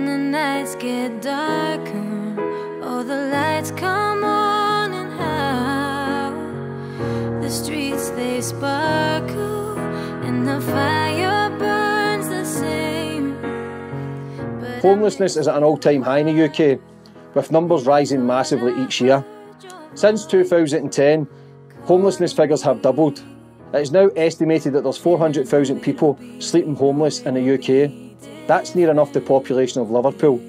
and the nights get darker, oh, the lights come on and how the streets they sparkle and the fire burns the same. But Homelessness is at an all-time high in the UK, with numbers rising massively each year. Since 2010, homelessness figures have doubled. It is now estimated that there's 400,000 people sleeping homeless in the UK. That's near enough the population of Liverpool.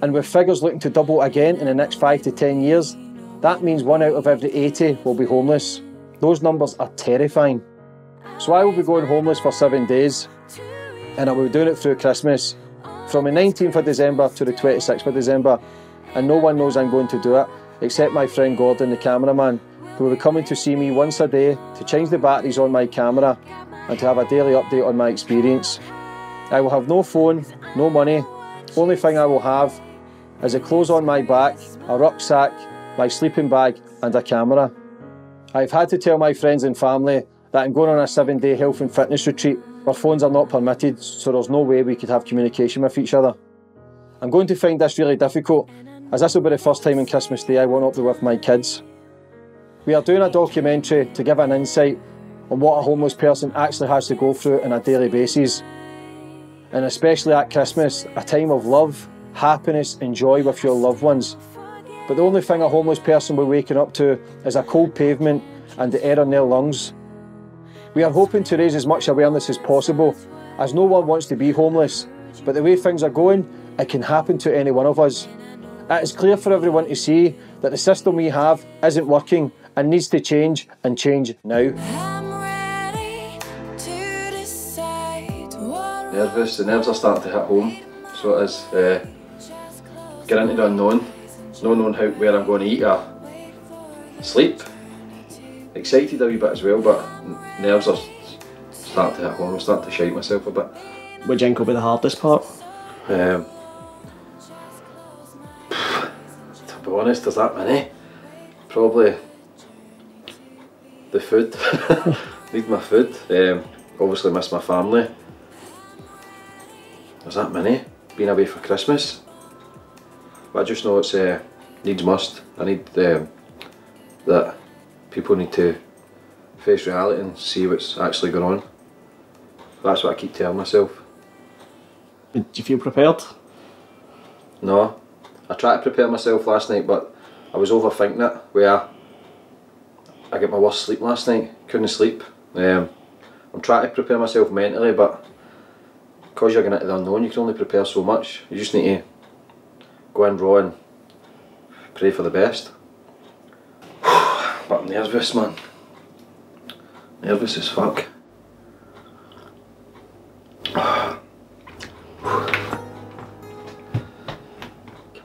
And with figures looking to double again in the next 5 to 10 years, that means one out of every 80 will be homeless. Those numbers are terrifying. So I will be going homeless for seven days, and I will be doing it through Christmas, from the 19th of December to the 26th of December, and no one knows I'm going to do it except my friend Gordon, the cameraman, who will be coming to see me once a day to change the batteries on my camera and to have a daily update on my experience. I will have no phone, no money. Only thing I will have is the clothes on my back, a rucksack, my sleeping bag, and a camera. I've had to tell my friends and family that I'm going on a seven day health and fitness retreat where phones are not permitted, so there's no way we could have communication with each other. I'm going to find this really difficult, as this will be the first time on Christmas Day I not be with my kids. We are doing a documentary to give an insight on what a homeless person actually has to go through on a daily basis. And especially at Christmas, a time of love, happiness, and joy with your loved ones. But the only thing a homeless person will be waking up to is a cold pavement and the air in their lungs. We are hoping to raise as much awareness as possible, as no one wants to be homeless. But the way things are going, it can happen to any one of us. It is clear for everyone to see that the system we have isn't working and needs to change and change now. Nervous, the nerves are starting to hit home, so it is. Uh, get into the unknown, not knowing how, where I'm going to eat or sleep. Excited a wee bit as well, but nerves are starting to hit home, I'm starting to shake myself a bit. What do you think will be the hardest part? Um, to be honest, there's that many. Probably the food. Need my food. Um, obviously miss my family. There's that many. Being away for Christmas. But I just know it's uh, needs must. I need um, that people need to face reality and see what's actually going on. That's what I keep telling myself. Do you feel prepared? No. I tried to prepare myself last night, but I was overthinking it. Where I get my worst sleep last night. Couldn't sleep. Um, I'm trying to prepare myself mentally, but because you're going into the unknown, you can only prepare so much. You just need to go in raw and pray for the best. but I'm nervous, man. Nervous as fuck. Come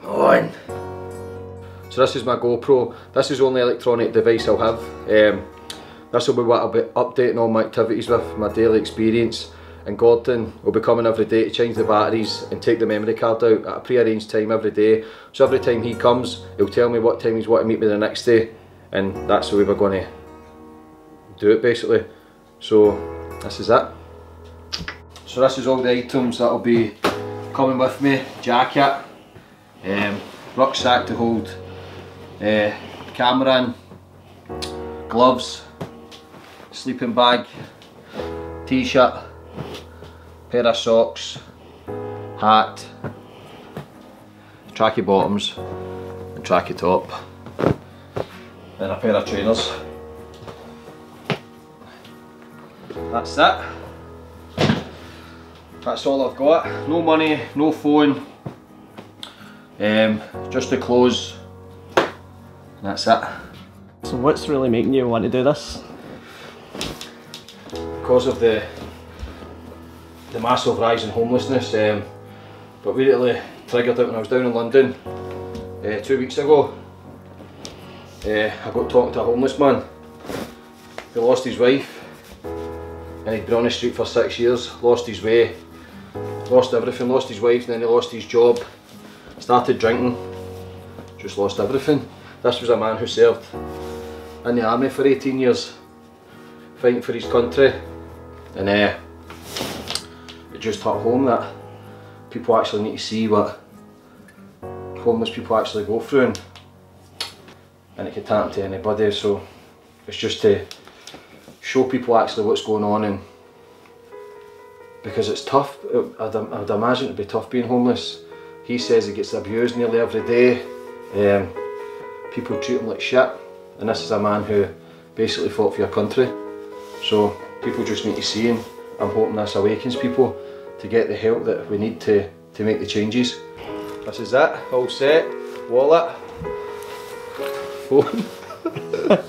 on. So this is my GoPro. This is the only electronic device I'll have. Um, this will be what I'll be updating all my activities with, my daily experience. And Gordon will be coming every day to change the batteries and take the memory card out at a pre-arranged time every day. So every time he comes, he'll tell me what time he's wanting to meet me the next day. And that's the way we're going to do it basically. So this is it. So this is all the items that'll be coming with me. Jacket, um, rucksack to hold uh, camera in, gloves, sleeping bag, t-shirt, pair of socks, hat, tracky bottoms and tracky top, and a pair of trainers. That's it. That's all I've got. No money, no phone, um, just the clothes. And that's it. So what's really making you want to do this? Because of the the massive rise in homelessness, um, but we really triggered it when I was down in London uh, two weeks ago. Uh, I got talking to a homeless man who lost his wife and he'd been on the street for six years, lost his way, lost everything, lost his wife and then he lost his job, started drinking, just lost everything. This was a man who served in the army for 18 years, fighting for his country and uh, just hit home that people actually need to see what homeless people actually go through and, and it can happen to anybody so it's just to show people actually what's going on and because it's tough, I'd, I would imagine it'd be tough being homeless. He says he gets abused nearly every day, um, people treat him like shit and this is a man who basically fought for your country. So people just need to see him. I'm hoping this awakens people to get the help that we need to, to make the changes. This is it, all set, wallet, phone.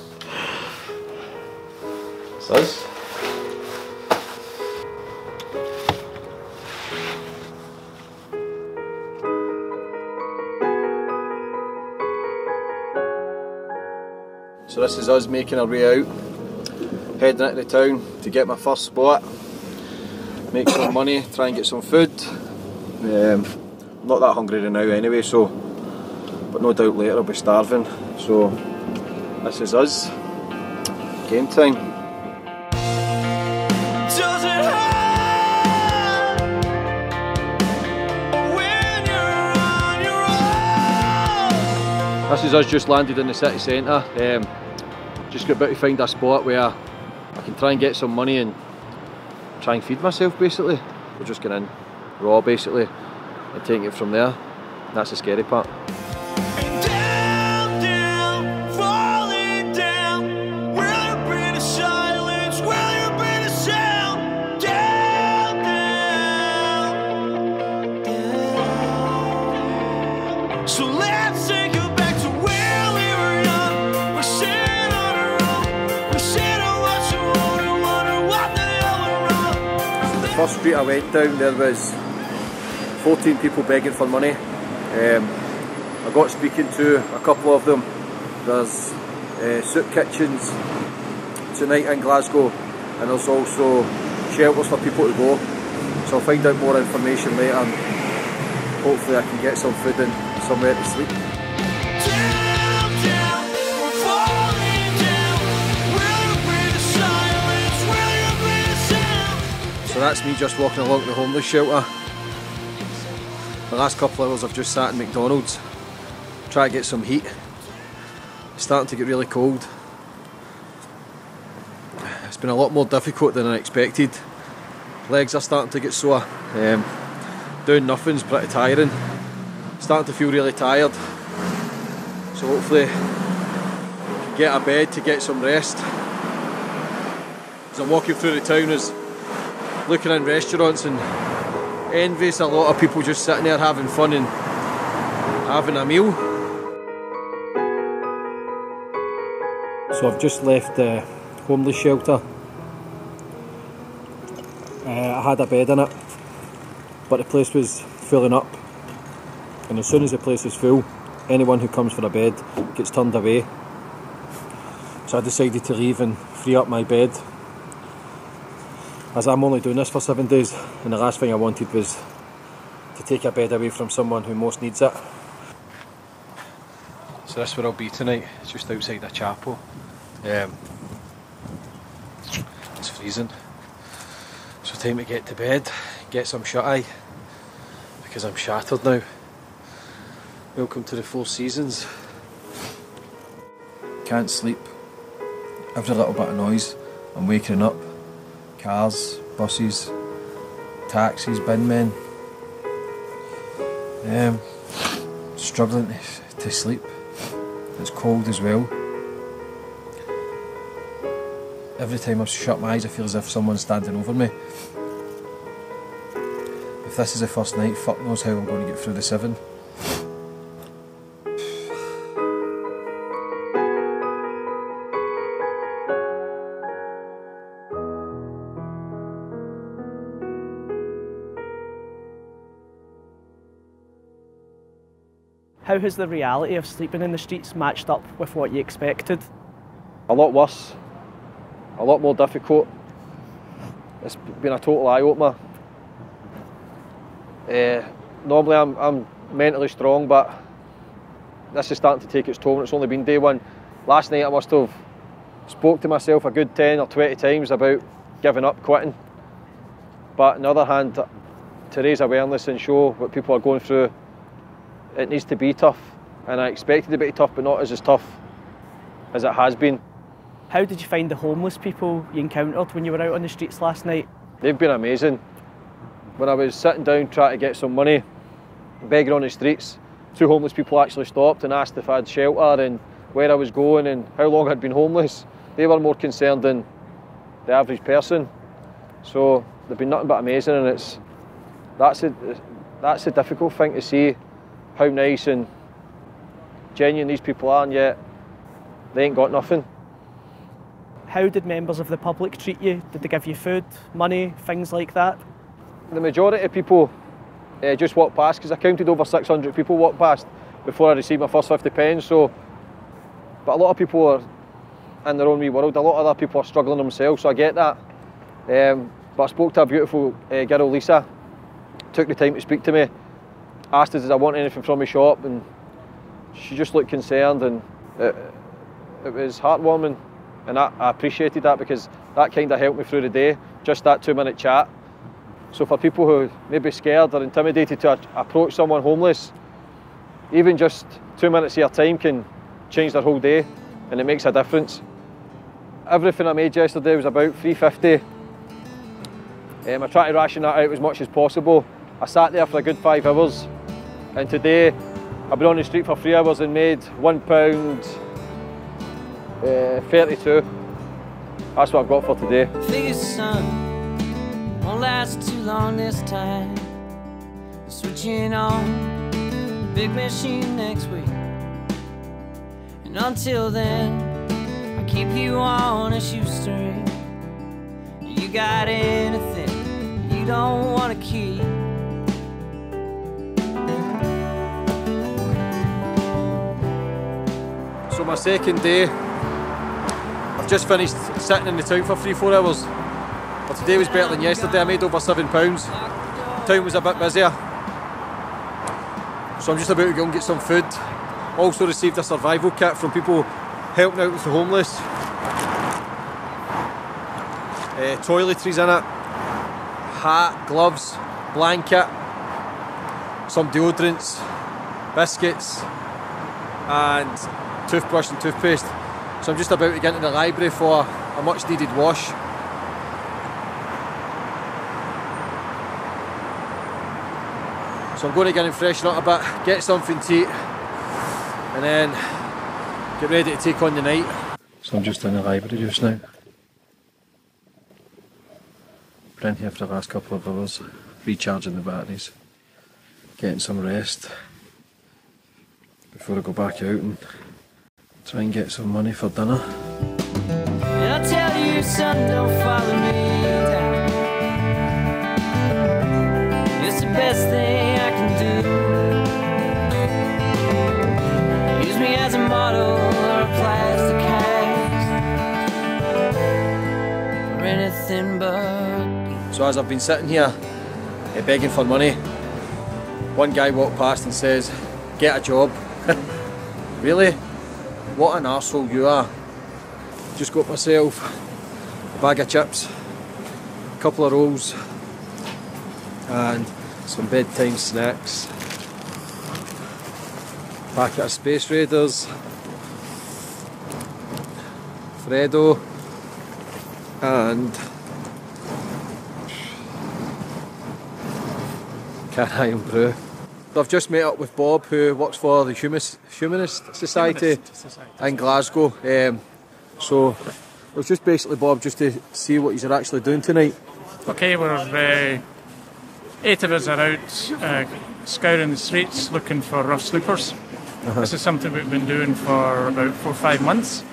it's us. So this is us making our way out, heading into the town to get my first spot, make some money, try and get some food. Um, not that hungry right now anyway, so but no doubt later I'll be starving. So this is us. Game time. Does it hurt when you're on your own? This is us just landed in the city centre. Um, just got about to find a spot where I can try and get some money and try and feed myself basically. We're just going in raw basically and taking it from there. That's the scary part. Went down there was 14 people begging for money. Um, I got speaking to a couple of them. There's uh, soup kitchens tonight in Glasgow and there's also shelters for people to go. So I'll find out more information later and hopefully I can get some food and somewhere to sleep. So that's me just walking along the homeless shelter. The last couple of hours I've just sat in McDonald's, try to get some heat. It's starting to get really cold. It's been a lot more difficult than I expected. Legs are starting to get sore. Um, doing nothing's pretty tiring. Starting to feel really tired. So hopefully get a bed to get some rest. As I'm walking through the town is looking in restaurants and envious a lot of people just sitting there having fun and having a meal. So I've just left the homeless shelter. Uh, I had a bed in it, but the place was filling up. And as soon as the place is full, anyone who comes for a bed gets turned away. So I decided to leave and free up my bed as I'm only doing this for seven days, and the last thing I wanted was to take a bed away from someone who most needs it. So that's where I'll be tonight, just outside the chapel. Um, it's freezing. So time to get to bed, get some shut eye, because I'm shattered now. Welcome to the Four Seasons. Can't sleep. Every little bit of noise, I'm waking up cars, buses, taxis, bin men. Um, struggling to, sleep. It's cold as well. Every time I shut my eyes, I feel as if someone's standing over me. If this is the first night, fuck knows how I'm going to get through the seven. How has the reality of sleeping in the streets matched up with what you expected? a lot worse, a lot more difficult. It's been a total eye opener. Uh, normally, I'm, I'm mentally strong, but this is starting to take its toll. It's only been day one. Last night, I must have spoke to myself a good 10 or 20 times about giving up, quitting. But on the other hand, to raise awareness and show what people are going through, it needs to be tough. And I expected a bit be tough, but not as as tough as it has been. How did you find the homeless people you encountered when you were out on the streets last night? They've been amazing. When I was sitting down trying to get some money, begging on the streets, two homeless people actually stopped and asked if I had shelter and where I was going and how long I'd been homeless. They were more concerned than the average person. So they've been nothing but amazing and it's that's a that's a difficult thing to see how nice and genuine these people are and yet they ain't got nothing. How did members of the public treat you? Did they give you food, money, things like that? The majority of people uh, just walked past because I counted over 600 people walked past before I received my first 50 pence. So, but a lot of people are in their own wee world. A lot of other people are struggling themselves, so I get that. Um, but I spoke to a beautiful uh, girl, Lisa, took the time to speak to me, asked her did I want anything from my shop, and she just looked concerned, and it, it was heartwarming, and I, I appreciated that because that kind of helped me through the day. Just that two-minute chat. So for people who may be scared or intimidated to approach someone homeless, even just two minutes of your time can change their whole day, and it makes a difference. Everything I made yesterday was about 350. Um, I tried to ration that out as much as possible. I sat there for a good five hours, and today I've been on the street for three hours and made one pound uh, 32. That's what I've got for today. Won't last too long this time. Switching on big machine next week. And until then, I keep you on a shoestring. You got anything you don't want to keep? So my second day, I've just finished sitting in the town for three, four hours. But today was better than yesterday. I made over seven pounds. Town was a bit busier. So I'm just about to go and get some food. Also received a survival kit from people helping out with the homeless. Uh, toiletries in it, hat, gloves, blanket, some deodorants, biscuits, and toothbrush and toothpaste. So I'm just about to get into the library for a much needed wash. So I'm going to get and freshen up a bit, get something to eat, and then get ready to take on the night. So I'm just in the library just now. Been here for the last couple of hours, recharging the batteries, getting some rest before I go back out and try and get some money for dinner. And I tell you, son, don't follow me down. It's the best thing I can do. Use me as a model or a plastic cast for anything but. So as I've been sitting here eh, begging for money, one guy walked past and says, "Get a job." really? What an arsehole you are. Just got myself a bag of chips, a couple of rolls, and some bedtime snacks. Packet of Space Raiders, Freddo, and Carine Brew. I've just met up with Bob, who works for the Humanist, Humanist Society in Glasgow. Um, so it was just basically Bob just to see what you're actually doing tonight. Okay, we're uh, eight of us are out uh, scouring the streets looking for rough sleepers. This is something we've been doing for about four or five months.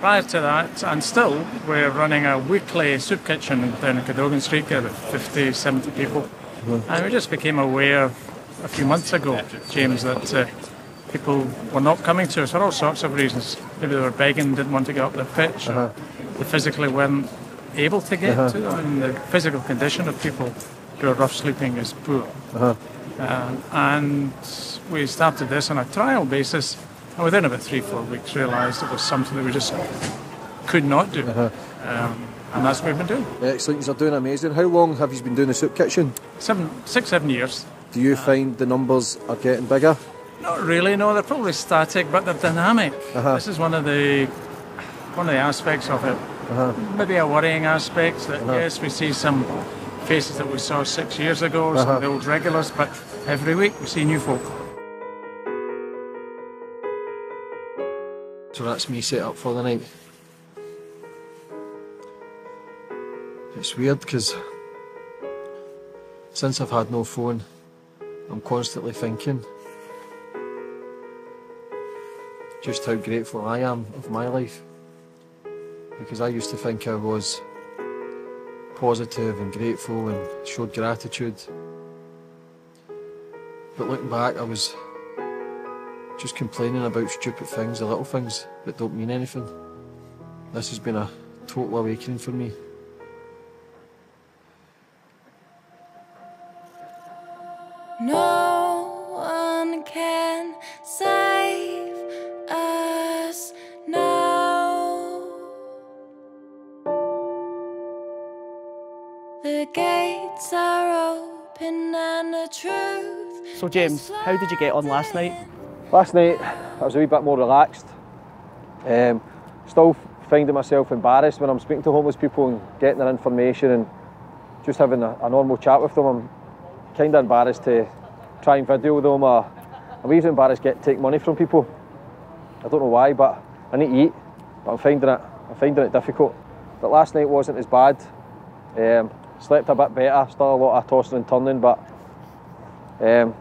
Prior to that, and still, we're running a weekly soup kitchen down in Cadogan Street, get about 50, 70 people. And we just became aware a few months ago, James, that uh, people were not coming to us for all sorts of reasons. Maybe they were begging, didn't want to get up the pitch, or they physically weren't able to get to them. And the physical condition of people who are rough sleeping is poor. Uh, and we started this on a trial basis, and within about three, four weeks realised it was something that we just could not do. Um, and that's what we've been doing. Excellent, you're doing amazing. How long have you been doing the soup kitchen? Seven, six, seven years. Do you find the numbers are getting bigger? Not really. No, they're probably static, but they're dynamic. Uh-huh. This is one of the one of the aspects of it. Uh-huh. Maybe a worrying aspect that Uh-huh. yes, we see some faces that we saw six years ago, some Uh-huh. of the old regulars, but every week we see new folk. So that's me set up for the night. It's weird because since I've had no phone, I'm constantly thinking just how grateful I am of my life. Because I used to think I was positive and grateful and showed gratitude. But looking back, I was just complaining about stupid things, the little things that don't mean anything. This has been a total awakening for me. James, how did you get on last night? Last night I was a wee bit more relaxed. Um, still finding myself embarrassed when I'm speaking to homeless people and getting their information and just having a, a normal chat with them. I'm kind of embarrassed to try and video them or I'm even embarrassed to get take money from people. I don't know why, but I need to eat. But I'm finding it, I'm finding it difficult. But last night wasn't as bad. Um, slept a bit better. Still a lot of tossing and turning, but um,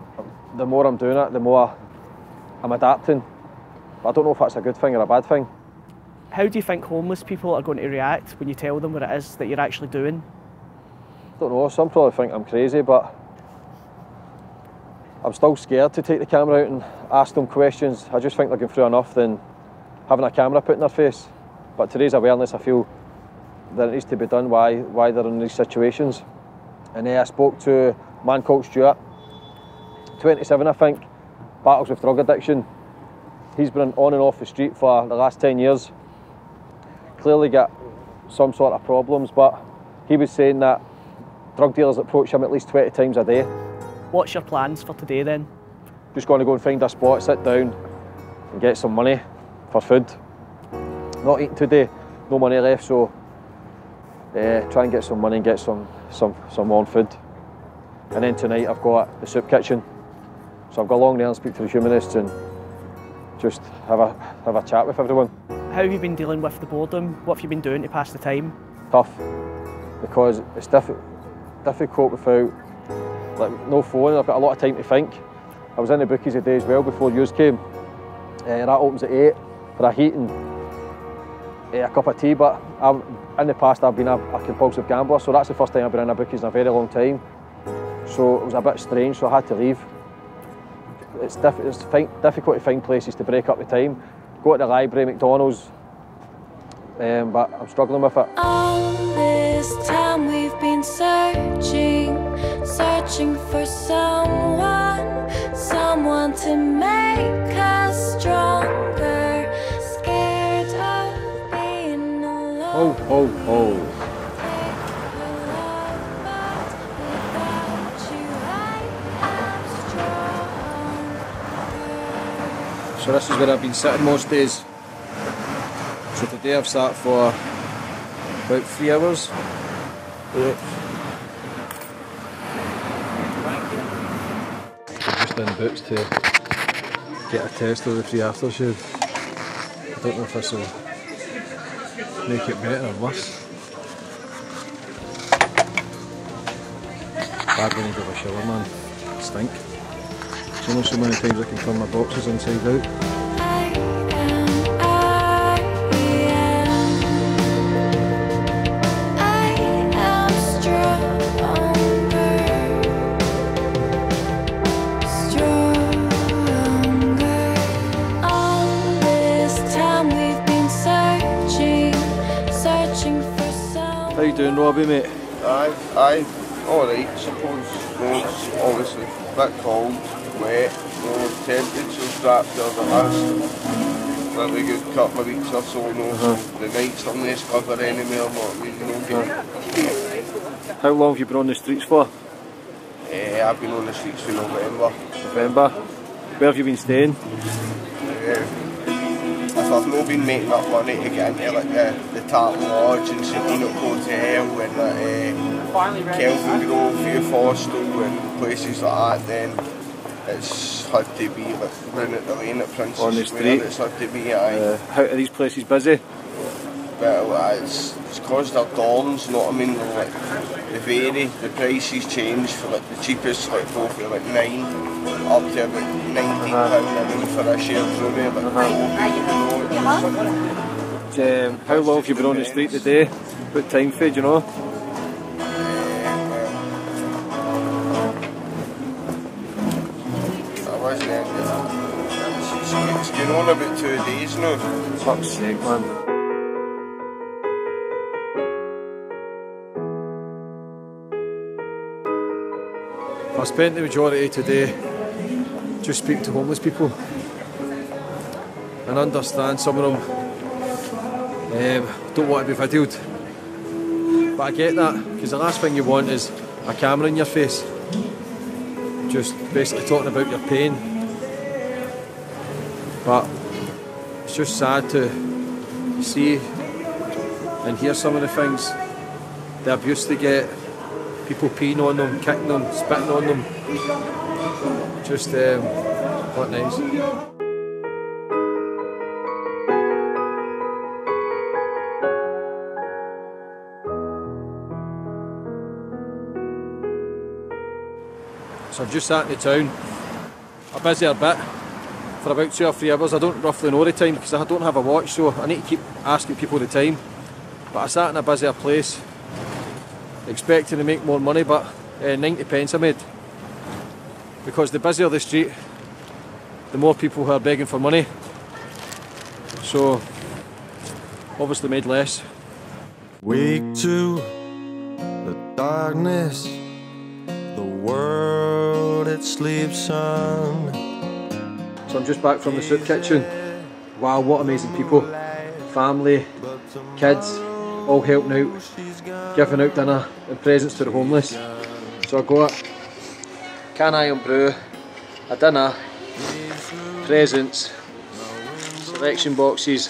the more I'm doing it, the more I'm adapting. But I don't know if that's a good thing or a bad thing. How do you think homeless people are going to react when you tell them what it is that you're actually doing? I don't know, some probably think I'm crazy, but I'm still scared to take the camera out and ask them questions. I just think they're going through enough than having a camera put in their face. But to raise awareness, I feel that it needs to be done why, why they're in these situations. And then I spoke to a man called Stuart, 27 I think, battles with drug addiction. He's been on and off the street for the last 10 years. Clearly got some sort of problems, but he was saying that drug dealers approach him at least 20 times a day. What's your plans for today then? Just going to go and find a spot, sit down and get some money for food. Not eating today, no money left, so uh, try and get some money and get some, some, some on food. And then tonight I've got the soup kitchen. So I've got along there and speak to the humanists and just have a, have a chat with everyone. How have you been dealing with the boredom? What have you been doing to pass the time? tough because it's diffi- difficult without like no phone. I've got a lot of time to think. I was in the bookies a day as well before yours came. Uh, that opens at eight for a heat and uh, a cup of tea. But I'm, in the past I've been a, a compulsive gambler, so that's the first time I've been in a bookies in a very long time. So it was a bit strange, so I had to leave. It's, diff- it's fi- difficult to find places to break up the time. Go to the library, McDonald's, um, but I'm struggling with it. All this time we've been searching, searching for someone, someone to make us stronger, scared of being alone. Oh, oh, oh. So this is where I've been sitting most days. So today I've sat for about three hours. Just in Boots to get a test of the free aftershave. I don't know if this will make it better or worse. Bad when you give a shower, man. Stink. There's only so many times I can turn my boxes inside out. I am, I am, I am stronger, stronger. All this time we've been searching, searching for someone. How you doing, Robbie, mate? Aye, aye, alright, suppose. No, obviously a bit cold, wet, no temperature's dropped over the last for a good couple of weeks or so, you know, so the nights are less cover anymore, but we you know, get, How long have you been on the streets for? eh, I've been on the streets for November. November. Where have you been staying? Eh, if I've not been making up money to get into like the, the Tartan Lodge and St Enoch Hotel and uh, Kelvin Grove, View Fostel and places like that, then it's had to be like down at the lane at Princess On the Square, street? It's had to be, aye. Uh, how are these places busy? But uh, it's it's cause they're dorms, you know what I mean? They're, like they vary, the prices change for like the cheapest like go for like nine up to about nineteen pound a room for a shared room, like people, you know. Um, how long have you been on the street today? What time for do you know? It's, it's going on about two days now. Fuck's sake, man. I spent the majority today just speaking to homeless people and understand some of them um, don't want to be videoed. But I get that because the last thing you want is a camera in your face, just basically talking about your pain. But it's just sad to see and hear some of the things, the abuse they get, people peeing on them, kicking them, spitting on them. Just um, not nice. So I've just sat in the town, a busier bit, for about two or three hours. I don't roughly know the time because I don't have a watch, so I need to keep asking people the time. But I sat in a busier place, expecting to make more money, but uh, 90 pence I made. Because the busier the street, the more people who are begging for money. So, obviously made less. Wake to the darkness, the world it sleeps on. So I'm just back from the soup kitchen. Wow, what amazing people. Family, kids, all helping out, giving out dinner and presents to the homeless. So I got can Irn-Bru, a dinner, presents, selection boxes.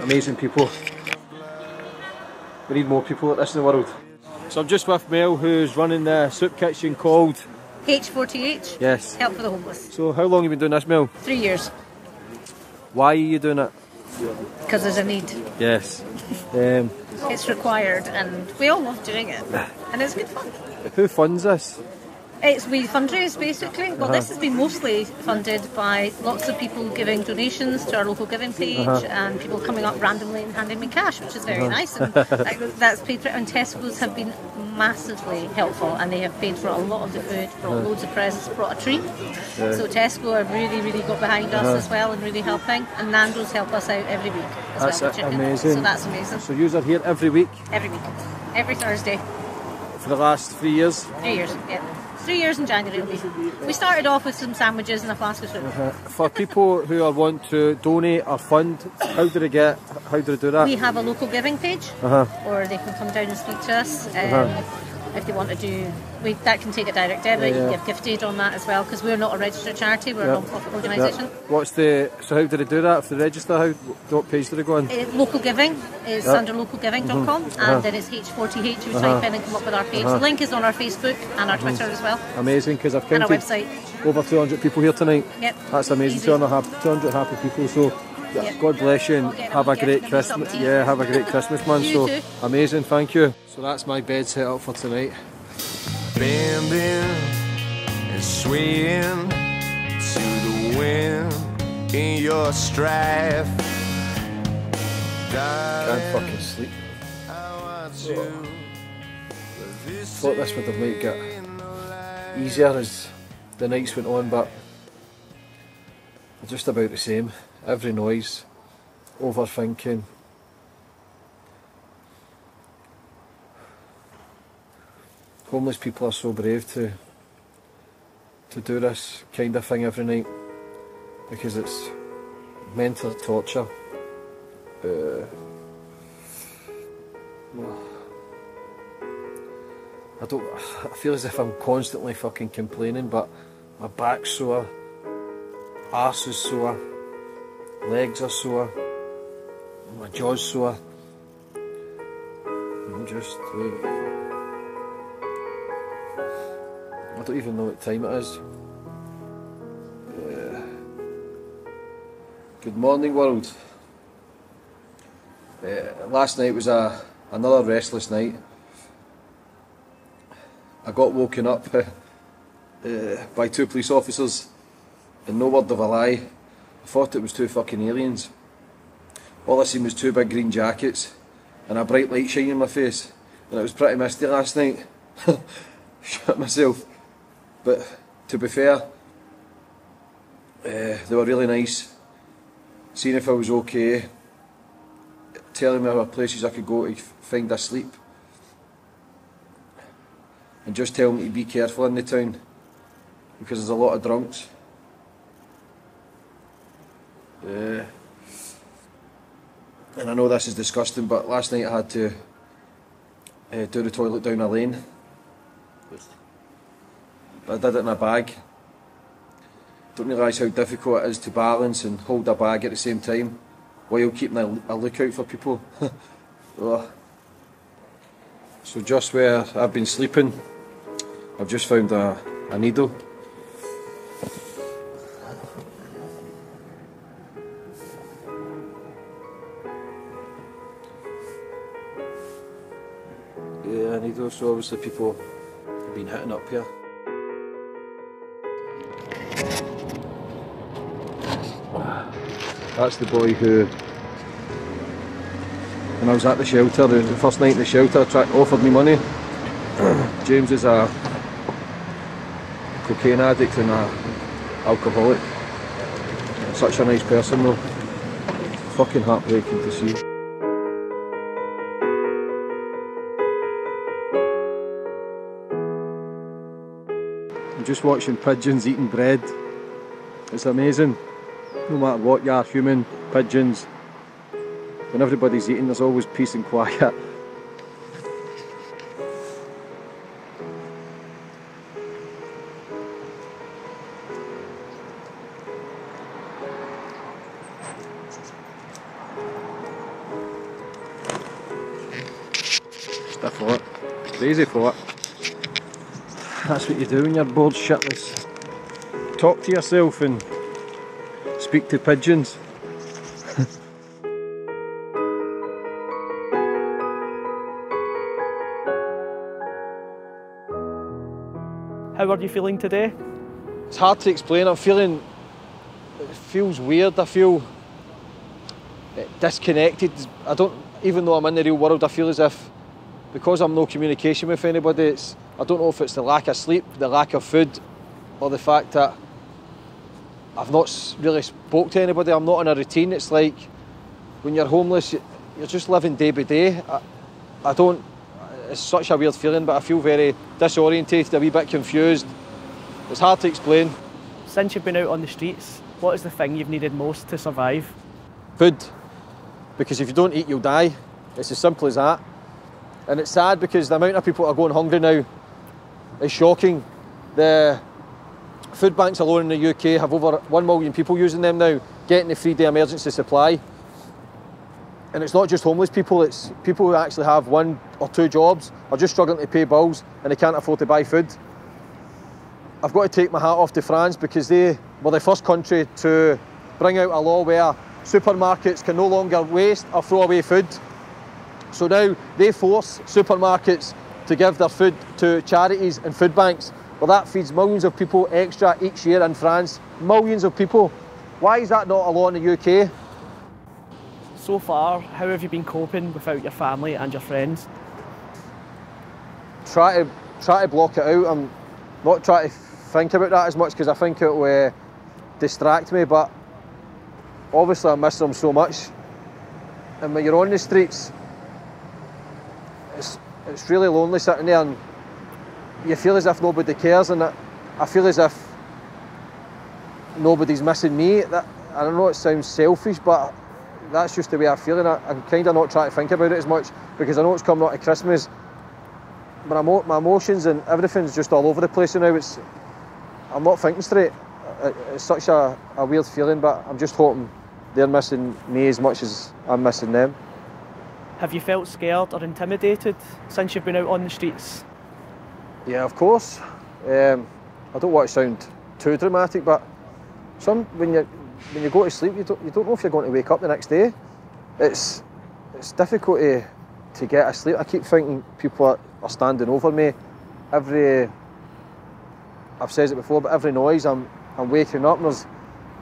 Amazing people. We need more people like this in the world. So I'm just with Mel who's running the soup kitchen called H40H, Yes. Help for the Homeless. So how long have you been doing this Mel? Three years, Why are you doing it? because there's a need. Yes. Um, It's required, and we all love doing it. And it's good fun. who funds this? It's we fundraise basically. Well, this uh-huh. has been mostly funded by lots of people giving donations to our local giving uh-huh. page, and people coming up randomly and handing me cash, which is very uh-huh. nice. And that's paid for. And Tesco's have been massively helpful, and they have paid for a lot of the food, brought loads of presents, brought a treat. So Tesco have really, really got behind us as well, and really helping. And Nando's help us out every week as That's well. amazing. So that's amazing. So you are here every week Every week, every Thursday. for the last three years. Three years, yeah. Three years in January. We started off with some sandwiches and a flask of soup. For people who are want to donate or fund, how do they get? How do they do that? We have a local giving page, Uh-huh. or they can come down and speak to us. Um, If they want to do, we, that can take a direct debit. Yeah, You can give gifted on that as well because we're not a registered charity. We're Yeah. a non-profit Yeah. organisation. What's the? So how do they do that? If they register, how what page do they go on? Uh, local giving is Yeah. under localgiving.com, Uh-huh. and then it's H40H. You type in and come up with our page. The link is on our Facebook and our Twitter as well, Amazing, because I've and our counted website. over 200 people here tonight. Yep. That's amazing. Easy. 200 200 happy people. So. Yeah, God bless you and Okay, have a great Christmas. Yeah, have a great Christmas, man. You so too. amazing, thank you. So that's my bed set up for tonight. Bending and swaying to the wind in your strife. Can't fucking sleep. Thought this would have might get easier as the nights went on, but just about the same. Every noise, overthinking. Homeless people are so brave to to do this kind of thing every night because it's mental torture. Uh, I don't. I feel as if I'm constantly fucking complaining, but my back's sore, arse is sore, legs are sore, my jaw's sore. I'm just. Uh, I don't even know what time it is. Uh, good morning, world. Uh, last night was a another restless night. I got woken up uh, by two police officers, and no word of a lie, thought it was two fucking aliens. All I seen was two big green jackets and a bright light shining in my face, and it was pretty misty last night. Shut myself. But to be fair, uh, they were really nice. Seeing if I was okay, telling me what places I could go to find a sleep and just tell me to be careful in the town because there's a lot of drunks. Uh, and I know this is disgusting, but last night I had to uh, do the toilet down a lane. But I did it in a bag. Don't realise how difficult it is to balance and hold a bag at the same time while keeping a, a lookout for people. oh. So just where I've been sleeping, I've just found a, a needle. Obviously people have been hitting up here. That's the boy who, when I was at the shelter, the first night in the shelter, offered me money. James is a cocaine addict and a alcoholic. Such a nice person though. Fucking heartbreaking to see. Just watching pigeons eating bread. It's amazing. No matter what you are, human, pigeons, when everybody's eating there's always peace and quiet. Stuff for it. Crazy for it. That's what you do when you're bored shitless. Talk to yourself and speak to pigeons. How are you feeling today? It's hard to explain. I'm feeling. It feels weird. I feel eh, disconnected. I don't. Even though I'm in the real world, I feel as if because I'm no communication with anybody. It's. I don't know if it's the lack of sleep, the lack of food, or the fact that I've not really spoke to anybody. I'm not in a routine. It's like when you're homeless, you're just living day by day. I, I don't. It's such a weird feeling, but I feel very disorientated, a wee bit confused. It's hard to explain. Since you've been out on the streets, what is the thing you've needed most to survive? Food. Because if you don't eat, you'll die. It's as simple as that. And it's sad because the amount of people that are going hungry now is shocking. The food banks alone in the UK have over 1 million people using them now, getting the three day emergency supply. And it's not just homeless people, it's people who actually have one or two jobs, are just struggling to pay bills and they can't afford to buy food. I've got to take my hat off to France because they were the first country to bring out a law where supermarkets can no longer waste or throw away food. So now they force supermarkets to give their food to charities and food banks. Well, that feeds millions of people extra each year in France. Millions of people. Why is that not a law in the UK? So far, how have you been coping without your family and your friends? Try to try to block it out. I'm not trying to think about that as much because I think it will uh, distract me. But obviously, I miss them so much. And when you're on the streets, it's it's really lonely sitting there, and you feel as if nobody cares, and I feel as if nobody's missing me. That I know it sounds selfish, but that's just the way I feel, and I, I'm kind of not trying to think about it as much because I know it's coming up to Christmas. My, emo- my emotions and everything's just all over the place now. It's I'm not thinking straight. It- It's such a, a weird feeling, but I'm just hoping they're missing me as much as I'm missing them. Have you felt scared or intimidated since you've been out on the streets? Yeah, of course. Um, I don't want to sound too dramatic, but some when you when you go to sleep, you don't, you don't know if you're going to wake up the next day. It's it's difficult to, to get asleep. I keep thinking people are, are standing over me. Every I've said it before, but every noise I'm I'm waking up. And there's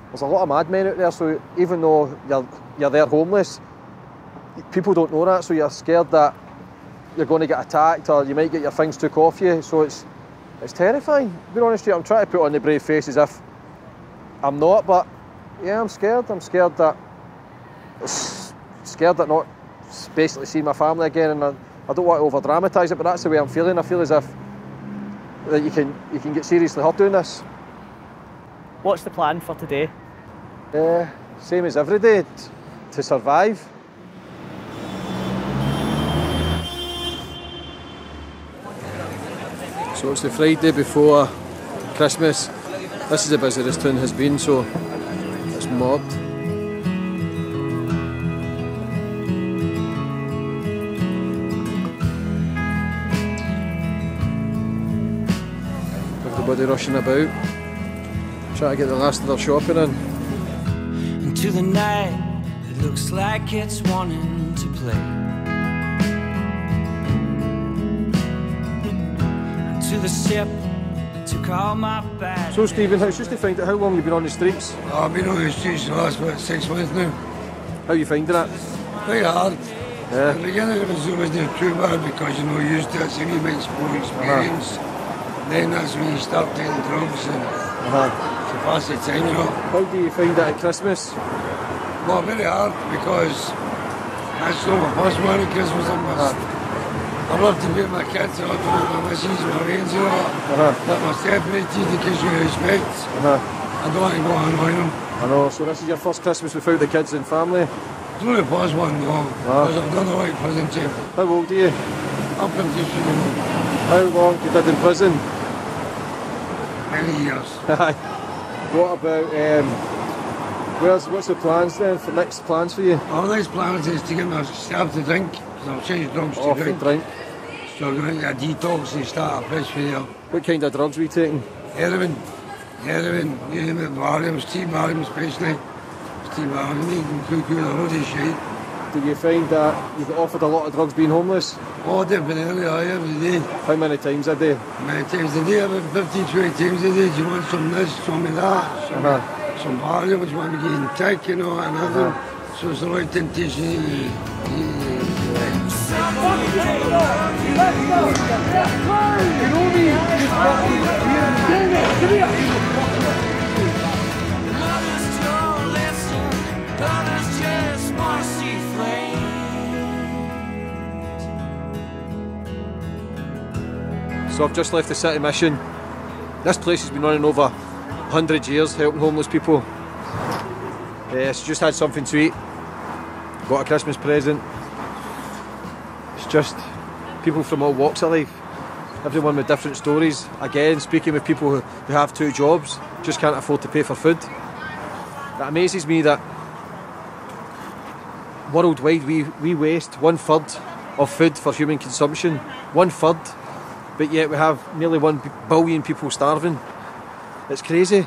there's a lot of madmen out there. So even though you're you're there homeless, people don't know that. So you're scared that you're going to get attacked or you might get your things took off you. So it's it's terrifying. Being honest with you, I'm trying to put on the brave face as if I'm not, but yeah, I'm scared. I'm scared that scared that not basically seeing my family again, and I, I don't want to over dramatise it, but that's the way I'm feeling. I feel as if that you can you can get seriously hurt doing this. What's the plan for today? Uh, same as every day t- to survive. So it's the Friday before Christmas. This is the busy this town has been, so it's mobbed. Everybody rushing about, trying to get the last of their shopping in. Into the night, it looks like it's wanting to play. To the ship, that took all my bad. So Stephen, it's just to find out how long you've been on the streets. I've been on the streets the last about six months now. How you finding it? Quite hard. Yeah. At the beginning it was, it wasn't too bad because you're not used to it, so you make more experience. Then that's when you start taking drugs and Uh-huh. to pass the time, you know. How do you find that at Christmas? Well, very hard because that's not my first one at Christmas. I must. I love to be with my kids, love to be with my missus, my you know. Uh-huh. Let my separated in case you respect. Uh-huh. I don't want to go and annoy them. I know, so this is your first Christmas without the kids and family. It's only the first one, no. Because I've done lot of prison time. How old are you? You know, How long you did in prison? many years. what about, um, where's, what's the plans then, for next plans for you? All these plans is to get myself to drink, I'll change drugs to Off the drink. drink. So I'm going to a detox and start a fresh you. What kind of drugs were you taking? Heroin, heroin, you name it, Valium, Steve Valium especially. Steve you can cook with a load of shit. Did you find that you got offered a lot of drugs being homeless? All definitely, I every day. How many times a day? Many times a day, about 15, 20 times a day. Do you want some this, some of that, some, Uh-huh. some Valium, which want to get in tech, you know, and other. So it's lot of temptation. You, you, So I've just left the city mission. This place has been running over 100 years helping homeless people. Uh, so just had something to eat. Got a Christmas present. Just people from all walks of life. Everyone with different stories. Again, speaking with people who, who have two jobs, just can't afford to pay for food. It amazes me that worldwide we, we waste one third of food for human consumption. One third but yet we have nearly one billion people starving. It's crazy.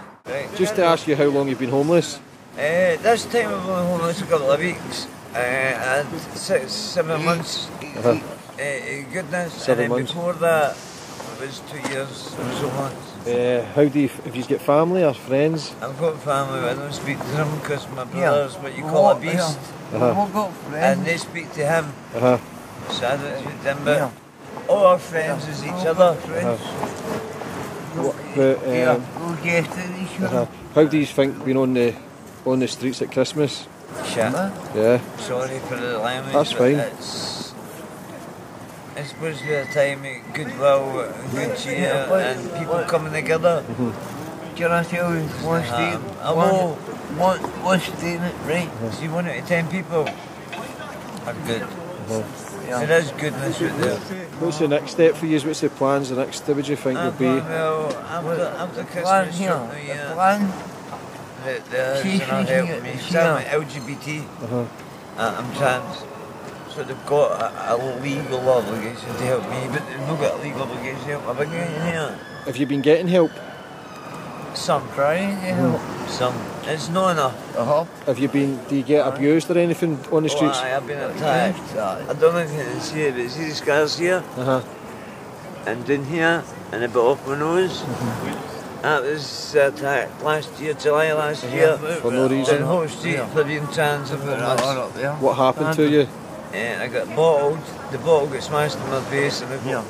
Just to ask you how long you've been homeless. Uh, this time I've been homeless a couple of weeks uh, and six, seven months. Uh-huh. Uh, goodness, Seven and then months. before that it was two years or so months. Uh, how do you, if you get family or friends? I've got family, I don't speak to them because my brother's what you call a beast, Uh-huh. and they speak to him. Uh-huh. So I don't speak to him, but all our friends is each other. What, but, um, We'll get to each uh-huh. How do you think being on the on the streets at Christmas? Shit. Yeah. Sorry for the language. That's but fine. It's, it's supposed to be a time of goodwill and good cheer and people coming together. can I tell you one statement? I will. One, one statement, right? See, one out of ten people are good. Yeah. There is goodness out there. What's the next step for you? What's the plans? The next step would you think Uh, would be? Well, after, after plan Christmas, here, the plan. That there's Keep an making help me. here. Start LGBT. Uh-huh. Uh, I'm trans. So they've got a, a legal obligation to help me, but they've not got a legal obligation to help my big here. Have you been getting help? Some trying to help. Some. It's not enough. Uh-huh. Have you been? Do you get abused or anything on the streets? Oh, aye, I've been attacked. I don't know if you can see it, but see the scars here Uh huh. and down here and a bit off my nose. That was uh, attacked last year, July last year. For no reason. Down Hope Street for being trans and Right. What happened to you? And I got bottled. The bottle got smashed in my face and I got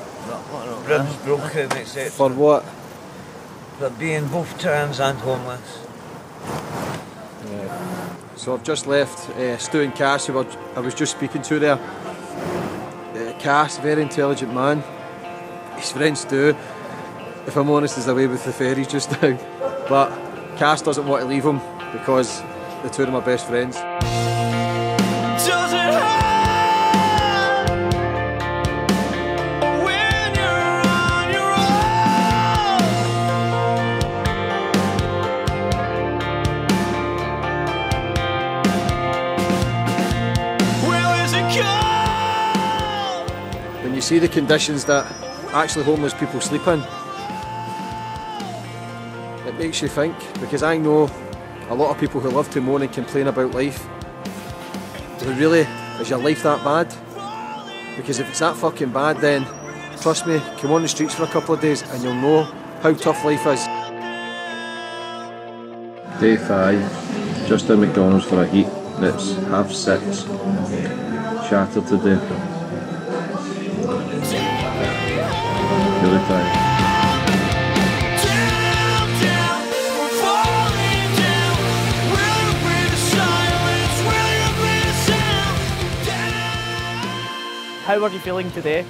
ribs broken, etc. For what? For being both trans and homeless. So I've just left uh, Stu and Cass, who I was just speaking to there. Uh, Cass, very intelligent man. His friend Stu, if I'm honest, is away with the fairies just now. But Cass doesn't want to leave him because the two of them are best friends. See the conditions that actually homeless people sleep in, it makes you think because I know a lot of people who love to moan and complain about life. But really, is your life that bad? Because if it's that fucking bad, then trust me, come on the streets for a couple of days and you'll know how tough life is. Day five, just at McDonald's for a heat. It's half six. Shattered today. Sound? How are you feeling today?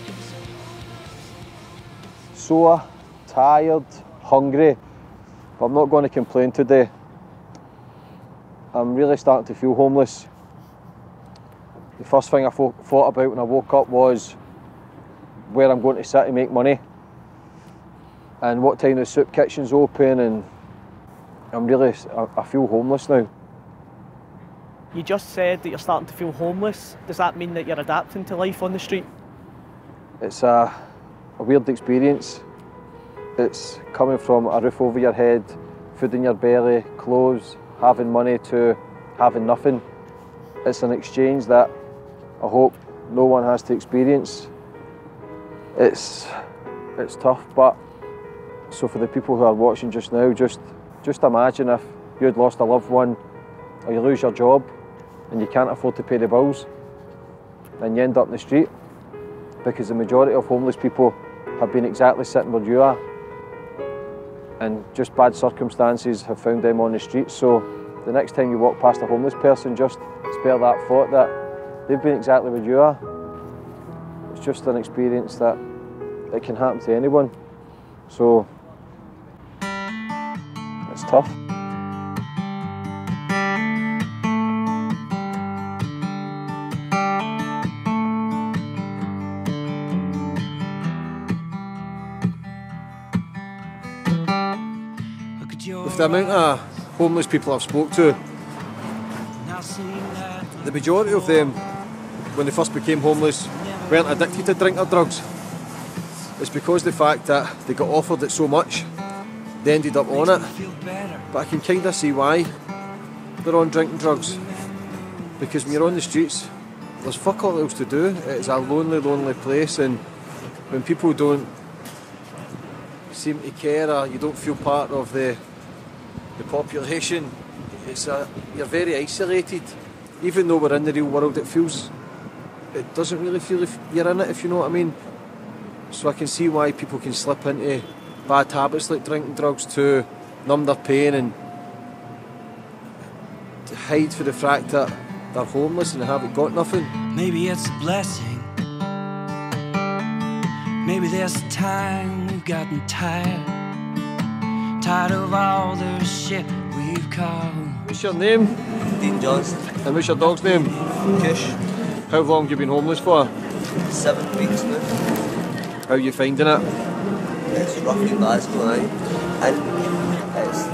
Sore, tired, hungry, but I'm not going to complain today. I'm really starting to feel homeless. The first thing I thought thought about when I woke up was where I'm going to sit to make money and what time the soup kitchen's open and I'm really, I, I feel homeless now. You just said that you're starting to feel homeless. Does that mean that you're adapting to life on the street? It's a, a weird experience. It's coming from a roof over your head, food in your belly, clothes, having money to having nothing. It's an exchange that I hope no one has to experience. It's it's tough, but so for the people who are watching just now, just just imagine if you had lost a loved one or you lose your job and you can't afford to pay the bills and you end up in the street because the majority of homeless people have been exactly sitting where you are and just bad circumstances have found them on the street. So the next time you walk past a homeless person, just spare that thought that they've been exactly where you are. It's just an experience that it can happen to anyone. So tough. With the amount of homeless people I've spoke to, the majority of them, when they first became homeless, weren't addicted to drink or drugs. It's because the fact that they got offered it so much, they ended up on it. But I can kind of see why they're on drinking drugs. Because when you're on the streets, there's fuck all else to do. It's a lonely, lonely place, and when people don't seem to care or you don't feel part of the the population, it's a, you're very isolated. Even though we're in the real world, it feels it doesn't really feel if you're in it, if you know what I mean. So I can see why people can slip into bad habits like drinking drugs to numb their pain and to hide for the fact that they're homeless and they haven't got nothing. Maybe it's a blessing. Maybe there's a time we've gotten tired. Tired of all the shit we've caused. What's your name? Dean Johnson. And what's your dog's name? Kish. How long have you been homeless for? Seven weeks now. How are you finding it? It's rough in Glasgow, aye. And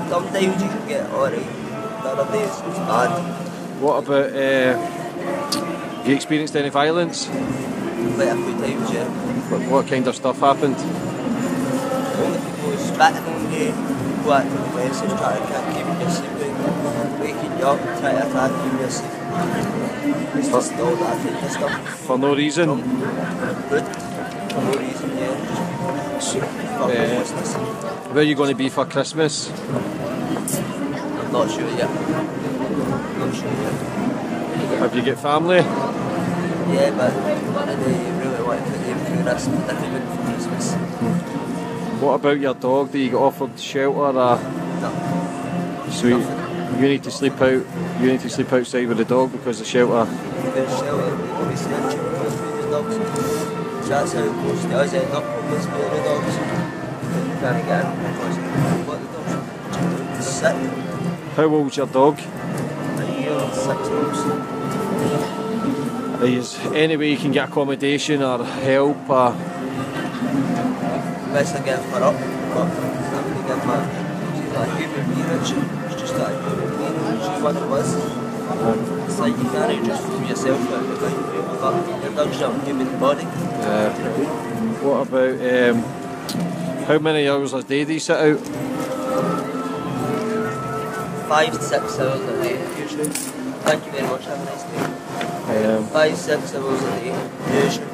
sometimes you can get alright. The other days it's bad. What about, uh, have you experienced any violence? Quite a few times, yeah. What, what kind of stuff happened? Only people spitting on you, go at the places, trying to keep you sleeping, waking you up, trying to attack you in your sleep. It's just all that kind of stuff. For no reason? Good. For no reason, yeah. Just homelessness. Where are you going to be for Christmas? I'm not sure yet. Not sure yet. Have you got family? Yeah, but I really want to put them through this predicament for Christmas. What about your dog? Do you get offered shelter? Uh, or... So you, you need to sleep out. You need to sleep outside with the dog because the shelter. There's shelter, obviously, and cheap for the dogs. So that's how it goes. Always end up with the dogs. You can't because the dogs are sick. How old's your dog? A year and six months. Is any way you can get accommodation or help? Or... Best I get for up, but I'm going to get my. She's like a human being, she's just like a human being. She's one of us. It's like you can't just throw yourself out the thing, but your dog's your human body. Uh, what about um, how many hours a day do you sit out? Five to six hours a day, usually. Thank you very much, have a nice day. Um, Five, six hours a day, usually.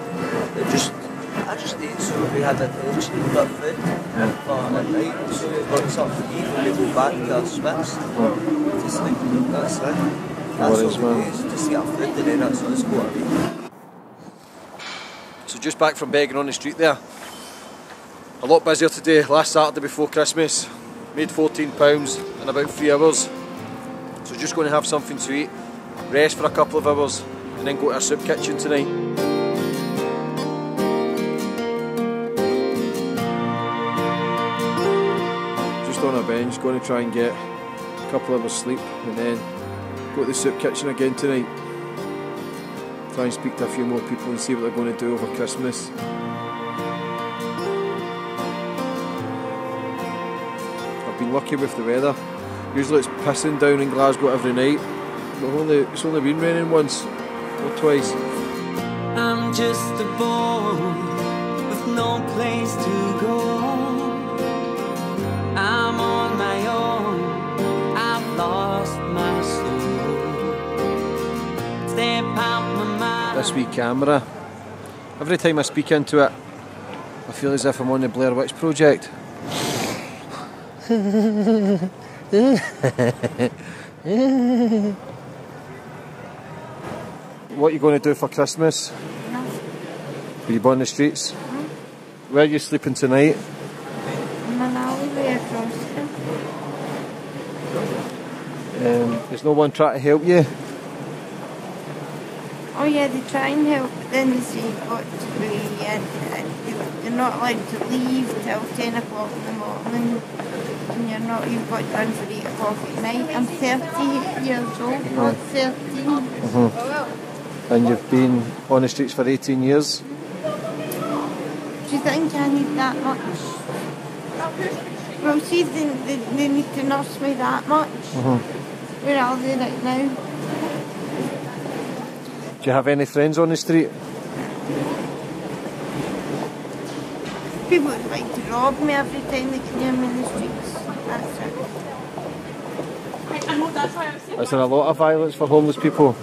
They just, I just eat so we have attention, we've got food. But at night, so we've got something to eat when we go back to our swits to sleep. That's it. That's worries, all we do, just get our food and then that's it's to be. So just back from begging on the street there. A lot busier today. Last Saturday before Christmas, made £14 in about three hours. So just going to have something to eat, rest for a couple of hours, and then go to our soup kitchen tonight. Just on a bench, going to try and get a couple of hours sleep, and then go to the soup kitchen again tonight try and speak to a few more people and see what they're going to do over Christmas. Been lucky with the weather. Usually it's pissing down in Glasgow every night, but only it's only been raining once or twice. I'm just a boy with no place to go. I'm on my own. I've lost my soul. Step out my mind. This wee camera. Every time I speak into it, I feel as if I'm on the Blair Witch Project. What are you going to do for Christmas? Will you be on the streets? Where are you sleeping tonight? In an alleyway across here. Um, there's no one trying to help you. Oh yeah, they try and help, but then they say you've got to be in, and you're not allowed to leave till 10 o'clock in the morning, and you're not, you've got done for 8 o'clock at night. I'm 30 years old, not 13. Mhm. And you've been on the streets for 18 years. Do you think I need that much? Well, see, they, they, they need to nurse me that much. Mhm. Where are they right now? Do you have any friends on the street? People would like to rob me every time they can hear me in the streets. That's it. Is there a lot of violence for homeless people?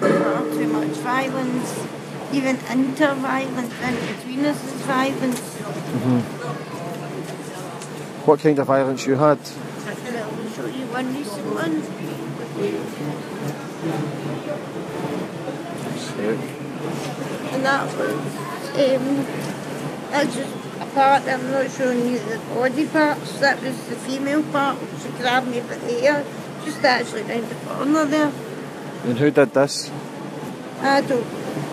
Not too much violence. Even inter-violence in between us is violence. hmm What kind of violence you had? I'll show you one recent one. And that was, um, that's just a part, I'm not showing you the body parts, that was the female part, she grabbed me by the ear, just actually round the corner there. And who did this? I don't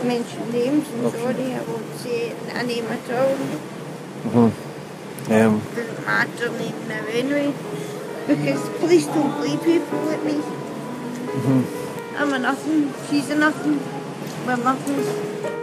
mention names, I'm Okay. sorry, I won't say a name at all. Mm-hmm. Um, Doesn't matter name now anyway. Because police don't believe people like me. mm-hmm. I'm a nothing, she's a nothing. We're nothing.